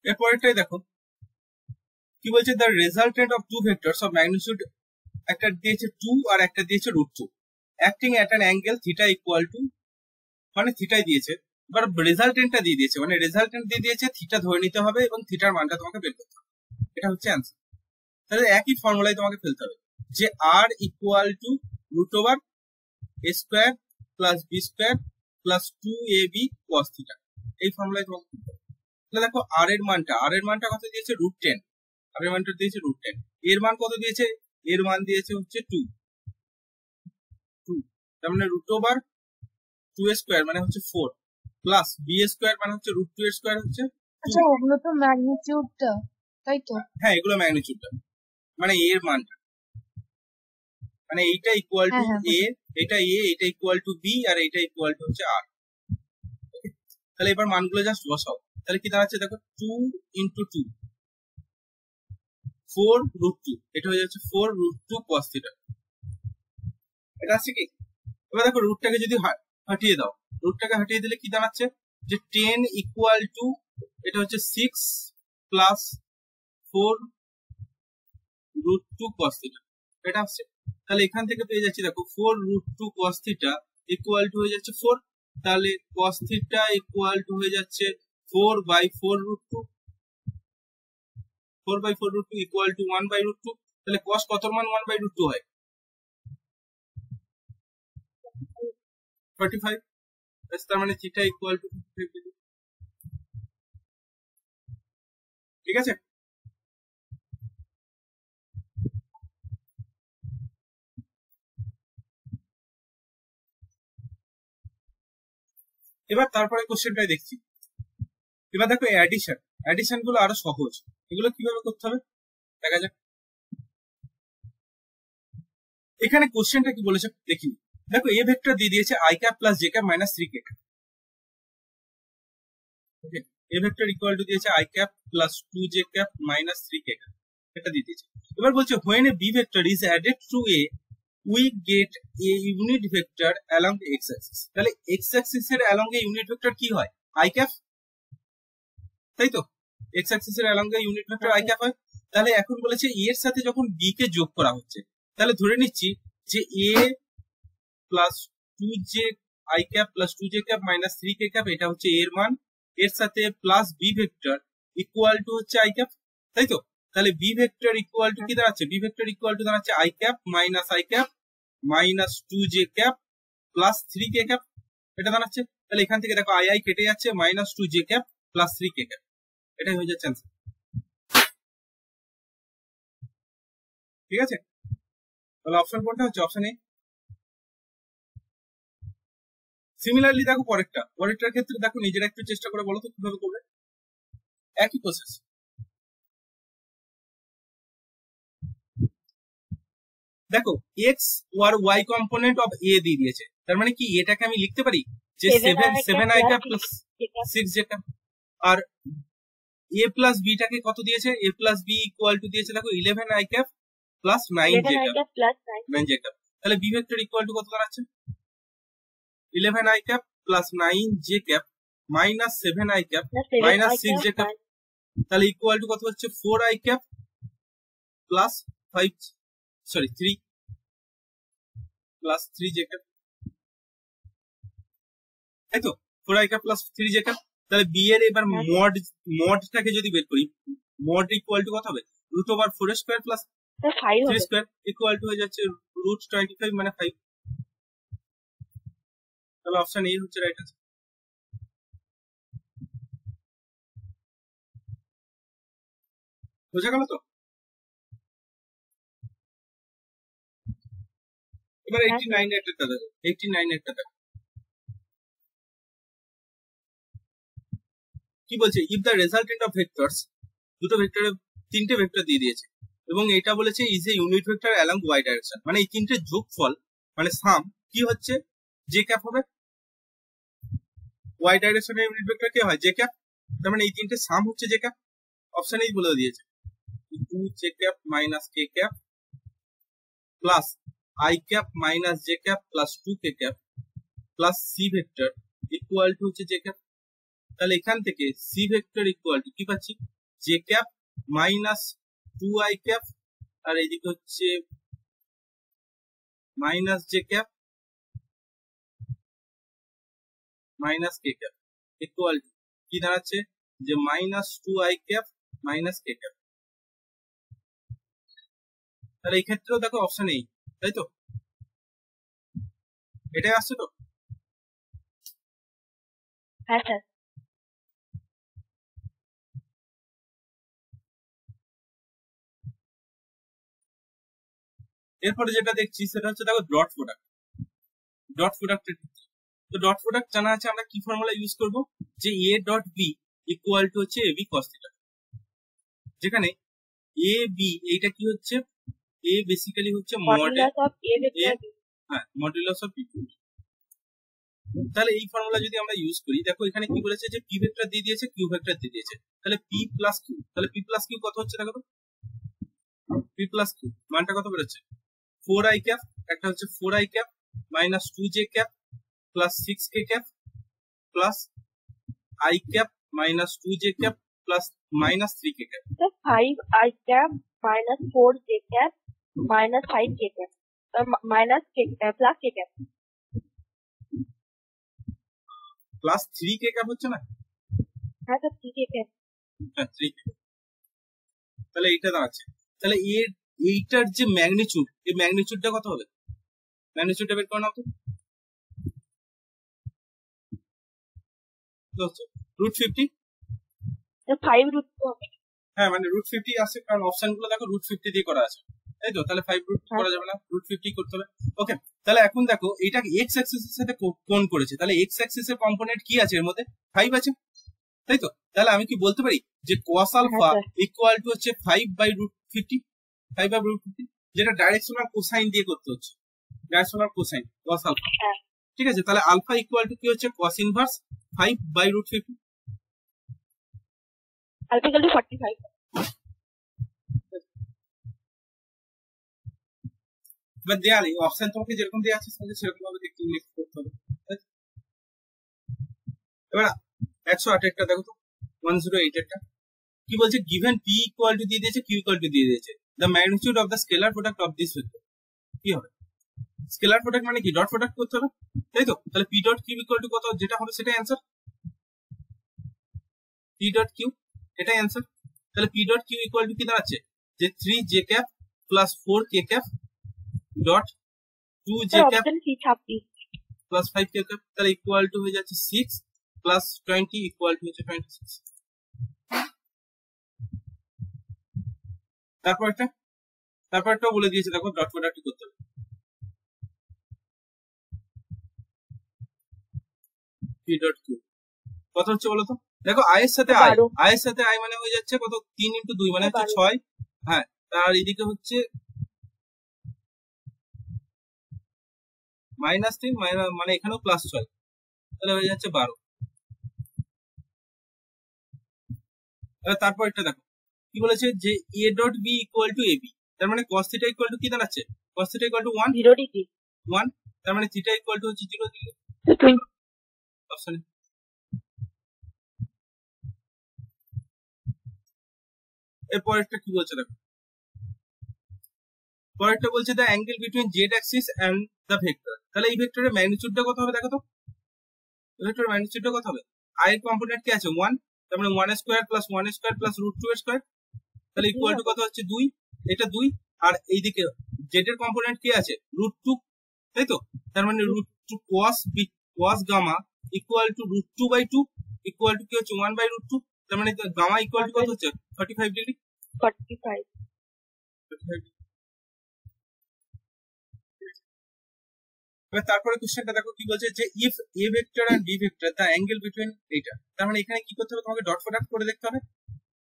এরপরেরটাই দেখো। কি বলছে? The resultant of two vectors of magnitude একটা দিয়েছে টু আর একটা দিয়েছে root two acting at an angle theta equal to মানে থিটাই দিয়েছে। এবার রেজাল্টেন্টটা দিয়ে দিয়েছে। মানে রেজাল্টেন্ট দিয়ে দিয়েছে থিটা ধরে নিতে হবে এবং থিটার মানটা তোমাকে বের করতে হবে। এটা হচ্ছে অ্যান্সার তাহলে একই ফর্মুলায় তোমাকে ফেলতে হবে। যে R equal to root over A square plus B square plus two A B cos theta এই ফর্মুলায় তোমাকে ফেলতে হবে। তাহলে দেখো আর এর মানটা আর এর মানটা কত দিয়েছে? রুট টেন আর এর মানটা দিয়েছে রুট টেন এর মান কত দিয়েছে? এর মান দিয়েছে হচ্ছে টু টু তার মানে রুট ওভার টু স্কোয়ার মানে হচ্ছে ফোর প্লাস বি স্কোয়ার মানে হচ্ছে রুট টু এর স্কোয়ার হচ্ছে আচ্ছা ওগুলো তো ম্যাগনিটিউডটা তাই তো? হ্যাঁ এগুলো ম্যাগনিটিউডটা মানে এর মানটা। মানে এইটা ইকুয়াল টু এ এটা এ এটা ইকুয়াল টু বি আর এটা ইকুয়াল টু হচ্ছে আর তাহলে এবার মানগুলো জাস্ট বসাও। তাহলে কি দাঁড়াচ্ছে? দেখো two into two four root two এটা হয়ে যাচ্ছে four root two cos theta এটা আছে কি? এবার দেখো রুটটাকে যদি হাটিয়ে দাও রুটটাকে হাটিয়ে দিলে কি দাঁড়াচ্ছে? যে টেন ইকুয়াল টু এটা হচ্ছে six plus four root two cos theta এটা আসছে। তাহলে এখান থেকে পেয়ে যাচ্ছি, দেখো four root two cos theta equal to হয়ে যাচ্ছে ফোর তাহলে কস থিটা ইকুয়াল টু হয়ে যাচ্ছে four by four root two four by four root two equal to one by root two তাহলে কস কত মান? ওয়ান বাই রুট টু হয়। Forty five তার মানে থিটা ইকুয়াল টু ঠিক আছে? এবার তারপরে কোশ্চেনটাই দেখছি। এবার দেখো অ্যাডিশন অ্যাডিশনগুলো আরও সহজ। এগুলো কীভাবে করতে হবে? দেখা যাক। এখানে কোশ্চেনটা কি বলেছে? দেখি। দেখো এ ভেক্টর দিয়ে দিয়েছে I cap plus J cap minus three K A vector equal to দিয়েছে I cap plus two J cap minus three K এটা দিয়ে দিয়েছে। এবার বলছে when A B vector is added to A we get a unit vector along X axis তাহলে x axis এর along এ unit vector কি হয়? আই ক্যাপ তাই তো এক্স অ্যাক্সিস এর along unit vector I cap হয়। তাহলে এখন বলেছে এ এর সাথে যখন বি কে যোগ করা হচ্ছে, তাহলে ধরে নিচ্ছি যে A plus two J I cap plus two J cap minus three K cap এটা হচ্ছে এর মান। এর সাথে plus B vector equal to হচ্ছে আই ক্যাপ তাই তো তাহলে বি ভেক্টর ইকুয়াল টু কি দাঁড়াচ্ছে? বি ভেক্টর ইকুয়াল টু দাঁড়াচ্ছে I cap minus I cap minus two J cap plus three K cap এটা দাঁড়াচ্ছে? তাহলে এখান থেকে দেখো আই আই কেটে যাচ্ছে minus two J cap plus three K cap এটাই হয়ে যাচ্ছে অ্যান্সার ঠিক আছে? তাহলে অপশন কোনটা হচ্ছে? অপশন এ সিমিলারলি দেখো পরেরটা। পরেরটার ক্ষেত্রে দেখো নিজেরা একটু চেষ্টা করে বলো তো কীভাবে করবে একই প্রসেস দেখো X or Y component of A দিয়ে দিয়েছে। তার মানে কি? এটাকে আমি লিখতে পারি যে seven seven I cap plus six J R A plus বিটাকে কত দিয়েছে? A plus B equal to দিয়েছে দেখো eleven I cap plus nine J cap nine J cap তাহলে বি ভেক্টর ইকুয়াল টু কত দাঁড়াচ্ছে? Eleven I cap plus nine J cap minus seven I cap minus six J cap তাহলে equal to কত হচ্ছে? Four I cap plus five sorry three plus three J cap তাই তো? Four I cap plus three J cap তাহলে B এর এবার mod মডটাকে যদি বের করি মড ইকুয়াল টু কত হবে? Root over four square plus three square equal to হয়ে যাচ্ছে রুট টোয়েন্টি ফাইভ মানে ফাইভ তাহলে অপশন এ হচ্ছে রাইট আনসার বোঝা গেল তো? এবার হ্যাঁ, এইটি নাইন একটা দেখো এইটি নাইন একটা দেখো কি বলছে? If the resultant of vectors দুটো ভেক্টরে তিনটে ভেক্টর দিয়ে দিয়েছে। এবং এটা বলেছে is a unit vector along Y direction মানে এই তিনটে যোগফল মানে সাম কি হচ্ছে? জে ক্যাপ হবে। ওয়াই ডাইরেকশনের ইউনিট ভেক্টর কি হয়? জে ক্যাপ তার মানে এই তিনটে সাম হচ্ছে জে ক্যাপ অপশন এই বলে দিয়েছে। Two J cap minus K cap plus I cap minus J cap plus two K cap plus C vector equal to হচ্ছে জে ক্যাপ তাহলে এখান থেকে সি ভেক্টর ইকুয়াল টু কি পাচ্ছি? J cap minus two I cap আর এইদিকে হচ্ছে minus J cap minus K cap equal to কি দাঁড়াচ্ছে? যে minus two I cap minus K cap তাহলে এই ক্ষেত্রেও দেখো অপশন এই, তাই তো? এটাই আসছে তো? হ্যাঁ স্যার এরপরে যেটা দেখছি সেটা হচ্ছে দেখো ডট প্রোডাক্ট ডট প্রোডাক্টের ক্ষেত্রে। তো ডট প্রোডাক্ট জানা আছে আমরা কি ফর্মুলা ইউজ করব? যে A dot B equal to হচ্ছে এ বি কস থিটা যেখানে এ বি এইটা কি হচ্ছে? এ বেসিক্যালি হচ্ছে মডেল মডুলাস অফ এ হ্যাঁ মডুলাস অফ পি তাহলে এই ফর্মুলা যদি আমরা ইউজ করি দেখো এখানে কি বলেছে যে পি ভেক্টর দিয়ে দিয়েছে কিউ ভেক্টর দিয়ে দিয়েছে। তাহলে পি প্লাস কিউ তাহলে পি প্লাস কিউ কত হচ্ছে দেখো পি প্লাস কিউ মানটা কত বেরোচ্ছে? ফোর আই ক্যাপ একটা হচ্ছে four I cap minus two J cap plus six K cap plus I cap minus two J cap plus minus three K cap So five I cap minus four J cap minus five K cap. Uh, mi- minus K uh, plus K cap. Plus three K cap হচ্ছে না হ্যাঁ তো three K cap. হ্যাঁ three কে তাহলে এইটা দাঁড়াচ্ছে তাহলে এর এইটার যে ম্যাগনিচিউড এই ম্যাগনিচিউডটা কত হবে? ম্যাগনিচিউডটা বের করে নাও তো। রুট ফিফটি two হবে। হ্যাঁ মানে রুট ফিফটি আছে কারণ অপশনগুলো দেখো রুট ফিফটি দিয়ে করা আছে। তাই তো? তাহলে ফাইভ রুট হ্যাঁ। করা যাবে না রুট ফিফটি করতে হবে। ওকে তাহলে এখন দেখো এটা এক্স অ্যাক্সিস এর সাথে কো- কোণ করেছে? তাহলে এক্স অ্যাক্সিস এর কম্পোনেন্ট কি আছে এর মধ্যে? ফাইভ আছে। তাই তো? তাহলে আমি কি বলতে পারি? যে কোয়াস আলফা ইকুয়াল টু হচ্ছে five by root fifty root fifty যেটা ডাইরেকশনাল কোসাইন দিয়ে করতে হচ্ছে। ডাইরেকশনাল কোসাইন কোয়াস আলফা হ্যাঁ। ঠিক আছে তাহলে আলফা ইকুয়াল টু কি হচ্ছে? Cos inverse five by root fifty Alpha equal to forty এবার দেওয়া নেই অপশন তোমাকে যেরকম দেওয়া আছে সেরকম ভাবে দেখতে উল্লেখ করতে হবে তাই? এবার একশো আটেরটা দেখো তো ওয়ান জিরো এইটেরটা কি বলছে? গিভেন পি ইকুয়াল টু দিয়ে দিয়েছে কিউ ইকুয়াল টু দিয়ে দিয়েছে। The magnitude of the scalar product of this vector কি হবে? স্কেলার প্রোডাক্ট মানে কি? ডট প্রোডাক্ট করতে হবে। তাই তো? তাহলে P dot Q equal to কত? যেটা হবে সেটাই অ্যান্সার পি ডট কিউ এটাই অ্যান্সার তাহলে P dot Q equal to কি দাঁড়াচ্ছে? যে three J cap plus four K cap dot two J Sir, cap option C ছাব্বিশ। প্লাস ফাইভ কে ক্যাপ তাহলে ইকুয়াল টু হয়ে যাচ্ছে six plus twenty equal to হচ্ছে টোয়েন্টি সিক্স তারপর একটা? তারপর একটা বলে দিয়েছে দেখো ডট প্রোডাক্ট করতে হবে। পি ডট কিউ কত হচ্ছে বলো তো? দেখো আই এর সাথে আই এর সাথে আই মানে হয়ে যাচ্ছে কত? তিন ইন্টু দুই মানে হচ্ছে ছয়। হ্যাঁ তার এদিকে হচ্ছে মাইনাস তিন মানে এখানেও প্লাস ছয়। তাহলে হয়ে যাচ্ছে বারো। তারপর একটা দেখো। কি বলেছে যে A dot B equal to A B তার মানে কস থিটা ইকুয়াল টু কি দাঁড়াচ্ছে? Cos theta equal to one Zero degree. One তার মানে থিটা ইকুয়াল টু হচ্ছে জিরো দিলে So twenty. অপশন এর পরেরটা কি বলছে দেখো? পরেরটা বলছে the angle between Z axis and the vector তাহলে এই ভেক্টরের ম্যাগনিটিউডটা কত হবে দেখো তো? ভেক্টরের ম্যাগনিটিউডটা কত হবে? আই কম্পোনেন্ট কি আছে? ওয়ান তার মানে one square plus one square plus root two square তাহলে ইকুয়াল টু কত হচ্ছে দুই? এটা দুই। আর এইদিকে জেড এর কম্পোনেন্ট কি আছে? রুট টু তাই তো? তার মানে root two cos cos gamma equal to root two by two equal to কি হচ্ছে? ওয়ান বাই রুট টু তার মানে গামা ইকুয়াল টু কত হচ্ছে? Thirty five degree Forty five. এবার তারপরে কোশ্চেনটা দেখো কি বলছে যে if A vector and B vector the angle between এইটা। তার মানে এখানে কি করতে হবে? তোমাকে ডট প্রোডাক্ট করে দেখতে হবে।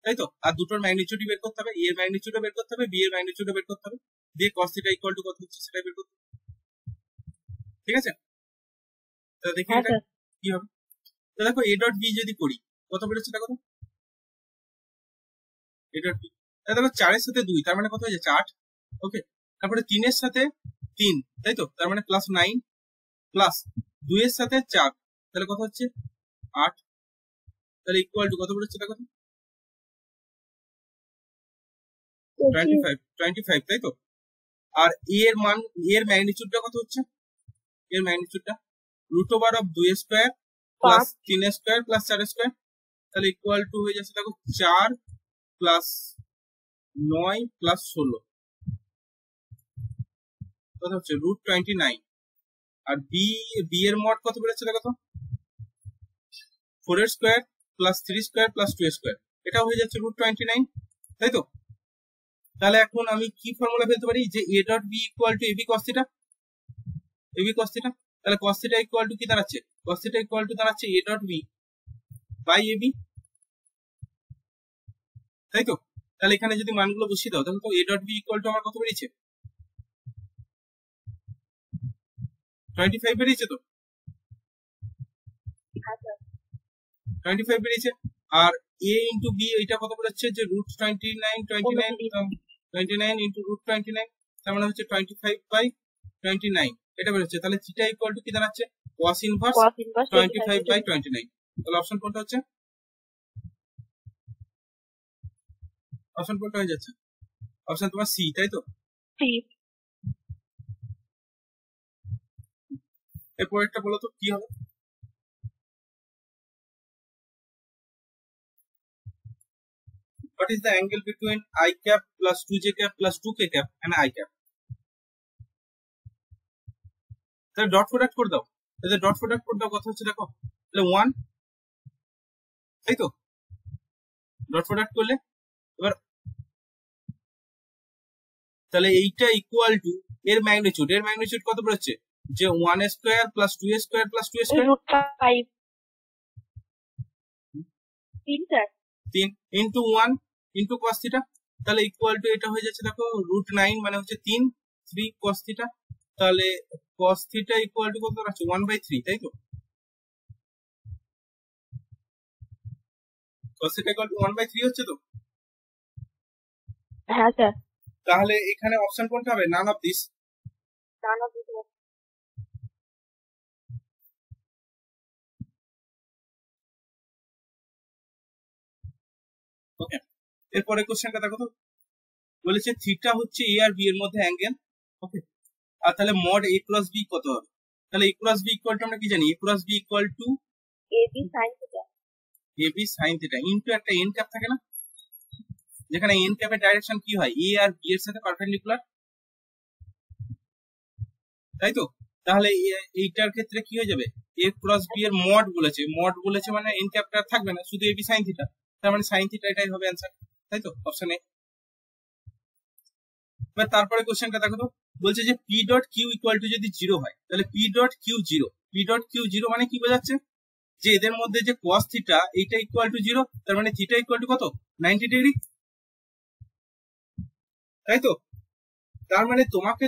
তাই তো আর দুটোর ম্যাগনিটিউডই বের করতে হবে এ এর ম্যাগনিটিউডও বের করতে হবে বি এর ম্যাগনিটিউডও বের করতে হবে। দিয়ে cos থিটা ইকুয়াল টু কত হচ্ছে সেটা বের করতে হবে। ঠিক আছে? তো দেখি হ্যাঁ এটা কি হবে? তো দেখো এ ডট বি যদি করি কত বেরোচ্ছে দেখো তো? এ ডট বি দেখো চারের সাথে দুই তার মানে কত হয়ে যাচ্ছে? আট। ওকে তারপরে তিনের সাথে তিন তাই তো তার মানে প্লাস নাইন প্লাস দুইয়ের সাথে চার তাহলে কত হচ্ছে? আট। তাহলে ইকুয়াল টু কত বেরোচ্ছে দেখো টোয়েন্টি ফাইভ তাই তো? আর এ এর মান এ এর ম্যাগনিচিউডটা কত হচ্ছে? এর ম্যাগনিচিউডটা রুট ওভার অফ দুই স্কোয়ার প্লাস তিন স্কোয়ার প্লাস চার স্কোয়ার তাহলে ইকুয়াল টু হয়ে যাচ্ছে দেখো চার প্লাস নয় প্লাস ষোলো। কত হচ্ছে রুট টোয়েন্টি নাইন আর বি বি এর মড কত বেরোচ্ছে দেখো তো? ফোর এর square plus three square plus two square এটা হয়ে যাচ্ছে রুট টোয়েন্টি নাইন তাই তো? তাহলে এখন আমি কি ফর্মুলা ফেলতে পারি? যে A dot B equal to AB cos theta AB cos theta তাহলে কস থিটা ইকুয়াল টু কি দাঁড়াচ্ছে? কস থিটা ইকুয়াল টু দাঁড়াচ্ছে A dot B by AB তাই তো? তাহলে এখানে যদি মানগুলো বসিয়ে দাও তাহলে তো A dot B equal to আমার কত বেরিয়েছে? টোয়েন্টি ফাইভ বেরিয়েছে তো? টোয়েন্টি ফাইভ বেরিয়েছে। আর এ ইন্টু বি এইটা কত বেরোচ্ছে? যে root twenty nine twenty nine twenty nine into root twenty nine তার মানে হচ্ছে twenty five by twenty nine এটা বেরোচ্ছে তাহলে থিটা ইকুয়াল টু কি দাঁড়াচ্ছে? cos inverse cos inverse 25 by twenty nine তাহলে অপশন কোনটা হচ্ছে? অপশন কোনটা হয়ে যাচ্ছে? অপশন তোমার সি তাই তো? C এরপর একটা বলো তো কি হবে? What is the angle between i cap plus 2j cap plus 2k cap and i cap? তাহলে ডট প্রোডাক্ট করে দাও। তাহলে ডট প্রোডাক্ট করে দাও কথা হচ্ছে দেখো তাহলে ওয়ান তাই তো? ডট প্রোডাক্ট করলে এবার তাহলে এইটা ইকুয়াল টু এর ম্যাগনিটিউড এর ম্যাগনিটিউড কত বেরোচ্ছে? যে one square plus two square plus two square root 5 তিন স্যার তিন। Into one into cos theta তাহলে ইকুয়াল টু এটা হয়ে যাচ্ছে দেখো রুট নাইন মানে হচ্ছে তিন থ্রি কস থিটা তাহলে কস থিটা ইকুয়াল টু কত আছে? ওয়ান বাই থ্রি তাই তো? Cos theta equal to one by three হচ্ছে তো? হ্যাঁ স্যার তাহলে এখানে অপশন কোনটা হবে? None of this none of this okay এরপরে কোশ্চেনটা দেখো তো। বলেছে থিটা হচ্ছে এ আর বি এর মধ্যে অ্যাঙ্গেল ওকে আর তাহলে মড এ প্লাস বি কত হবে? তাহলে A plus B equal to আমরা কি জানি? A plus B equal to A B sine theta A B sine theta into একটা এন ক্যাপ থাকে না? যেখানে এন ক্যাপের ডাইরেকশন কি হয়? এ আর বি এর সাথে পারপেন্ডিকুলার তাই তো? তাহলে এইটার ক্ষেত্রে কি হয়ে যাবে? এ ক্রস বি এর মড বলেছে। মড বলেছে মানে এন ক্যাপটা থাকবে না। শুধু এ বি সাইন থিটা তার মানে সাইন থিটা এটাই হবে অ্যান্সার তাই তো অপশন এ এবার তারপরে কোশ্চেনটা দেখো তো। বলছে যে P dot Q equal to যদি জিরো হয়, তাহলে P dot Q zero P dot Q zero মানে কি বোঝাচ্ছে? যে এদের মধ্যে যে cos থিটা এইটা ইকুয়াল টু জিরো তার মানে থিটা ইকুয়াল টু কত? নাইনটি ডিগ্রি তাই তো তার মানে তোমাকে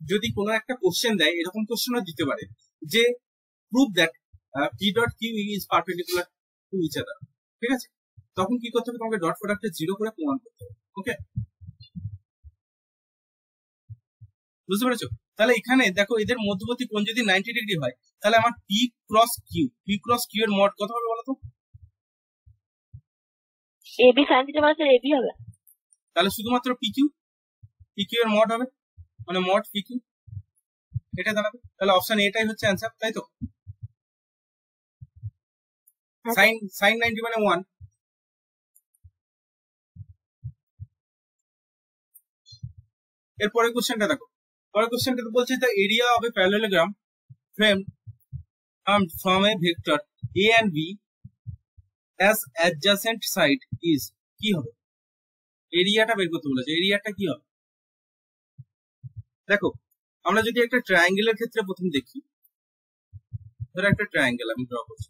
যদি কোনো একটা কোশ্চেন দেয়, এরকম কোশ্চেনও দিতে পারে। যে prove that P dot Q is perpendicular to each other ঠিক আছে? তখন কি করতে হবে? তোমাকে ডট প্রোডাক্টে জিরো করে প্রমাণ করতে হবে। ওকে বুঝতে পেরেছ? তাহলে এখানে দেখো এদের মধ্যবর্তী কোণ যদি নাইনটি ডিগ্রি হয় তাহলে আমার P cross Q P cross Q এর মড কত হবে বলো তো এ বি সাইন থিটা মানে স্যার এ হবে। তাহলে শুধুমাত্র পিকিউ পিকিউ এর মড হবে। মানে মড পিকিউ এটা দাঁড়াবে। তাহলে অপশন এটাই হচ্ছে অ্যান্সার তাই তো। সাইন সাইন নাইনটি মানে ওয়ান এরপরে কোশ্চেনটা দেখো। পরের কোশ্চেনটা বলছে the area of a parallelogram frame from a vector a and b as adjacent side is, কি হবে? এরিয়াটা বের করতে বলেছে। এরিয়াটা কি হবে? দেখো, আমরা যদি একটা ট্রায়াঙ্গেলের ক্ষেত্রে প্রথম দেখি, ধরো একটা ট্রায়াঙ্গেল আমি ড্র করছি।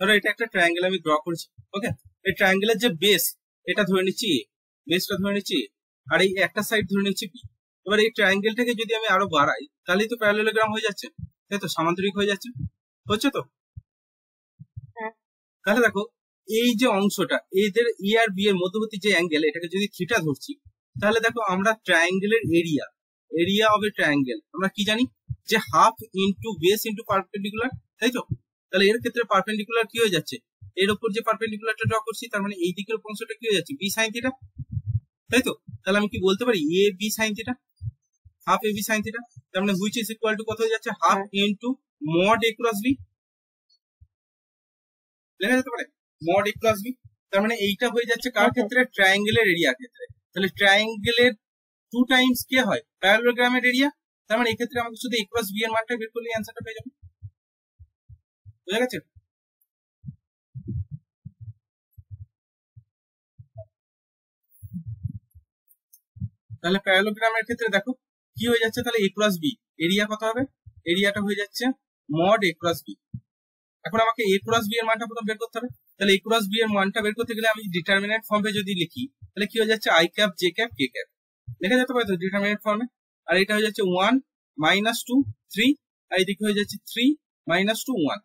ধরো এটা একটা ট্রায়াঙ্গেল আমি ড্র করেছি ওকে এই ট্রায়াঙ্গেলের যে বেস এটা ধরে নিচ্ছি এ বেসটা ধরে নিচ্ছি আর এই একটা সাইড ধরে নিচ্ছি বি এবার এই ট্রায়াঙ্গেলটাকে যদি আমি আরও বাড়াই তাহলেই তো প্যারালেলোগ্রাম হয়ে যাচ্ছে তাই তো? সামান্তরিক হয়ে যাচ্ছে হচ্ছে তো? হ্যাঁ। তাহলে দেখো এই যে অংশটা এদের ই আর বি এর মধ্যবর্তী যে অ্যাঙ্গেল এটাকে যদি থিটা ধরছি তাহলে দেখো আমরা ট্রায়াঙ্গেলের area area of a triangle আমরা কি জানি? যে half into base into perpendicular তাই তো? তাহলে এর ক্ষেত্রে পারপেন্ডিকুলার কি হয়ে যাচ্ছে? এর উপর যে পারপেন্ডিকুলারটা ড্র করছি তার মানে এই দিকের অংশটা কি হয়ে যাচ্ছে? বি সাইন থিটা তাই তো? তাহলে আমি কি বলতে পারি? A B sine theta half A B sine theta তার মানে হুইচ ইজ ইকুয়াল টু কত হয়ে যাচ্ছে? Half into mod A cross B লেখা যেতে পারে? মড এ ক্রস বি তার মানে এইটা হয়ে যাচ্ছে কার ক্ষেত্রে? ট্রায়াঙ্গেলের এরিয়া ক্ষেত্রে। তাহলে ট্রায়াঙ্গেলের টু টাইমস কে হয়? প্যারালোগ্রামের এরিয়া তার মানে এক্ষেত্রে আমাকে শুধু এ ক্রস বি এর মানটা বের করলে অ্যান্সারটা পেয়ে যাব। বুঝা গেছে? তাহলে প্যারালোগ্রামের ক্ষেত্রে দেখো, কি হয়ে যাচ্ছে? তাহলে এ ক্রস বি এরিয়া কত হবে? এরিয়াটা হয়ে যাচ্ছে মড এ ক্রস বি এখন আমাকে এ ক্রস বি এর মানটা প্রথম বের করতে হবে। তাহলে এ ক্রস বি এর মানটা বের করতে গেলে আমি ডিটারমিনেন্ট ফর্মে যদি লিখি, তাহলে কি হয়ে যাচ্ছে? I cap J cap K cap লেখা যেতে পারে তো ডিটারমিনেন্ট ফর্মে আর এটা হয়ে যাচ্ছে ওয়ান মাইনাস টু থ্রি আর এদিকে হয়ে যাচ্ছে থ্রি মাইনাস টু ওয়ান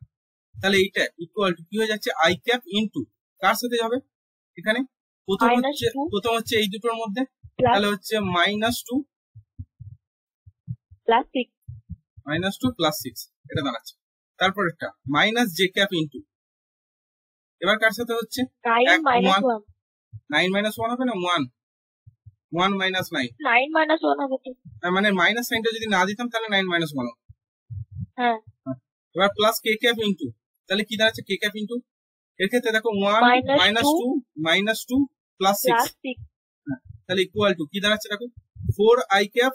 তাহলে এইটা ইকুয়াল টু কি হয়ে যাচ্ছে? আই ক্যাপ ইনটু কার সাথে যাবে এখানে? প্রথম হচ্ছে প্রথম হচ্ছে এই দুটোর মধ্যে। তাহলে হচ্ছে minus two plus six minus two plus six এটা দাঁড়াচ্ছে। তারপর একটা মাইনাস জে ক্যাপ ইনটু এবার কার সাথে হচ্ছে? Nine minus. ওয়ান হবে না? One one minus nine nine minus one হবে মানে মাইনাস সাইনটা যদি না দিতাম তাহলে নাইন মাইনাস ওয়ান হবে। হ্যাঁ। এবার প্লাস কে ক্যাপ ইনটু তাহলে কি দাঁড়াচ্ছে? কে ক্যাপ ইনটু এর ক্ষেত্রে দেখো one minus two minus two plus six তাহলে ইকুয়াল টু কি দাঁড়াচ্ছে দেখো? ফোর আই ক্যাপ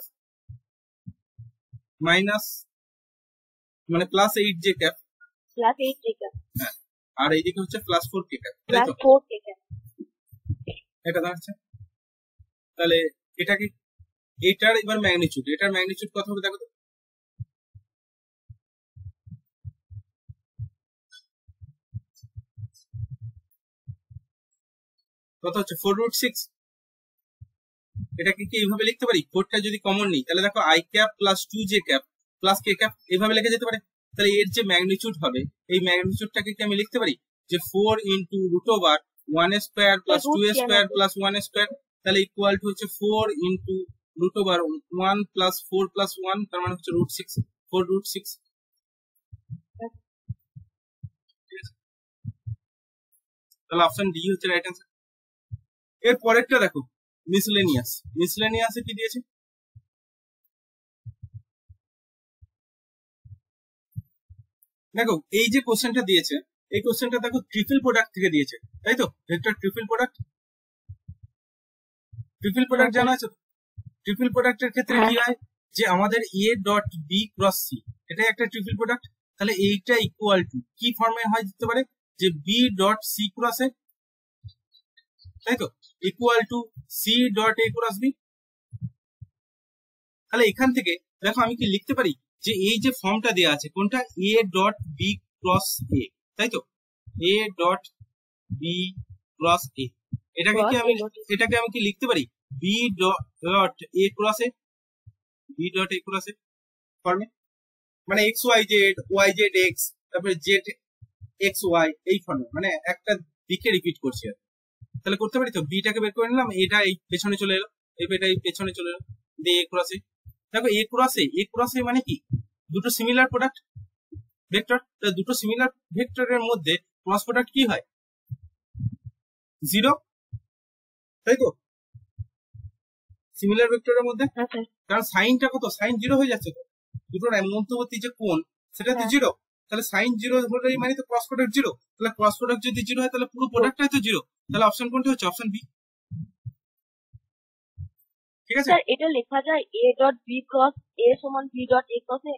মাইনাস মানে plus eight J cap plus eight থেকে আর এইদিকে হচ্ছে plus four K cap plus four থেকে এটা দাঁড়াচ্ছে। তাহলে এটাকে এটার এবার ম্যাগনিচিউড এটার ম্যাগনিচিউড কত হবে দেখো তো? কত হচ্ছে ফোর রুট সিক্স এটাকে কি এইভাবে লিখতে পারি? ফোরটা যদি কমন নিই তাহলে দেখো I cap plus two J cap plus K cap এইভাবে লেখা যেতে পারে। তাহলে এর যে ম্যাগনিচিউড হবে এই ম্যাগনিচিউডটাকে কি আমি লিখতে পারি? যে four into root over one square plus two square plus one square তাহলে ইকুয়াল টু হচ্ছে four into root over one plus four plus one তার মানে হচ্ছে root six four root six তাহলে অপশন ডি হচ্ছে রাইট অ্যান্সার এর পরেরটা দেখো মিসলেনিয়াস মিসলেনিয়াসে কি দিয়েছে? দেখো এই যে কোশ্চেনটা দিয়েছে এই কোশ্চেনটা দেখো ট্রিপল প্রোডাক্ট থেকে দিয়েছে তাই তো? Vector triple product triple product জানা আছে ট্রিপল প্রোডাক্টের ক্ষেত্রে কি হয়। যে আমাদের A dot B cross C এটাই একটা ট্রিপল প্রোডাক্ট তাহলে এইটা ইকুয়াল টু কি ফর্মে হয় দিতে পারে? যে B dot C cross A তাই তো? Equal to C dot A cross B তাহলে এখান থেকে দেখো আমি কি লিখতে পারি? যে এই যে ফর্মটা দেওয়া আছে কোনটা? A dot B cross A তাই তো? A dot B cross A এটাকে কি আমি। এটাকে আমি কি লিখতে পারি? B dot A cross A B dot A cross A ফর্মে মানে X Y Z Y Z X তারপরে জেড এক্স ওয়াই এই ফর্মে মানে একটা দিকে রিপিট করছি আর। তাহলে করতে পারি তো? বিটাকে বের করে নিলাম এটা এই পেছনে চলে এলো এটা এই পেছনে চলে এলো দিয়ে এ ক্রসে দেখো এ ক্রসে এ ক্রসে মানে কি? দুটো সিমিলার প্রোডাক্ট ভেক্টর দুটো সিমিলার ভেক্টরের মধ্যে ক্রস প্রোডাক্ট কি হয়? জিরো তাই তো? সিমিলার ভেক্টরের মধ্যে? হ্যাঁ কারণ সাইনটা কত? সাইন জিরো হয়ে যাচ্ছে তো। দুটোর মধ্যবর্তী যে কোণ সেটা তো হ্যাঁ। জিরো তাহলে সাইন জিরো হলেই মানে তো ক্রস প্রোডাক্ট জিরো তাহলে ক্রস প্রোডাক্ট যদি জিরো হয় তাহলে পুরো প্রোডাক্টটাই তো জিরো তাহলে অপশন কোনটা হচ্ছে? অপশন বি ঠিক আছে? স্যার এটা লেখা যায় A dot B cross A সমান B dot A cross A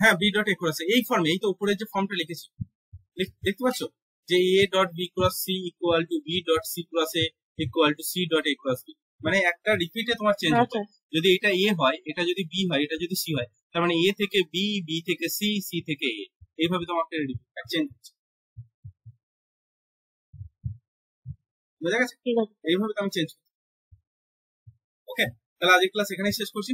হ্যাঁ বি ডট এ ক্রস এই ফর্মে এই তো উপরে যে ফর্মটা লিখেছি দেখতে পাচ্ছ? যে A dot B cross C equal to B dot C cross A equal to C dot A cross B মানে একটা রিপিটে তোমার চেঞ্জ হ্যাঁ হচ্ছে। যদি এটা এ হয় এটা যদি বি হয় এটা যদি সি হয় তার মানে এ থেকে বি বি থেকে সি সি থেকে এ এইভাবে তোমাকে চেঞ্জ হচ্ছে। বোঝা গেছে? ঠিক আছে। এইভাবে তো আমি চেঞ্জ ওকে তাহলে আজকের ক্লাস এখানেই শেষ করছি।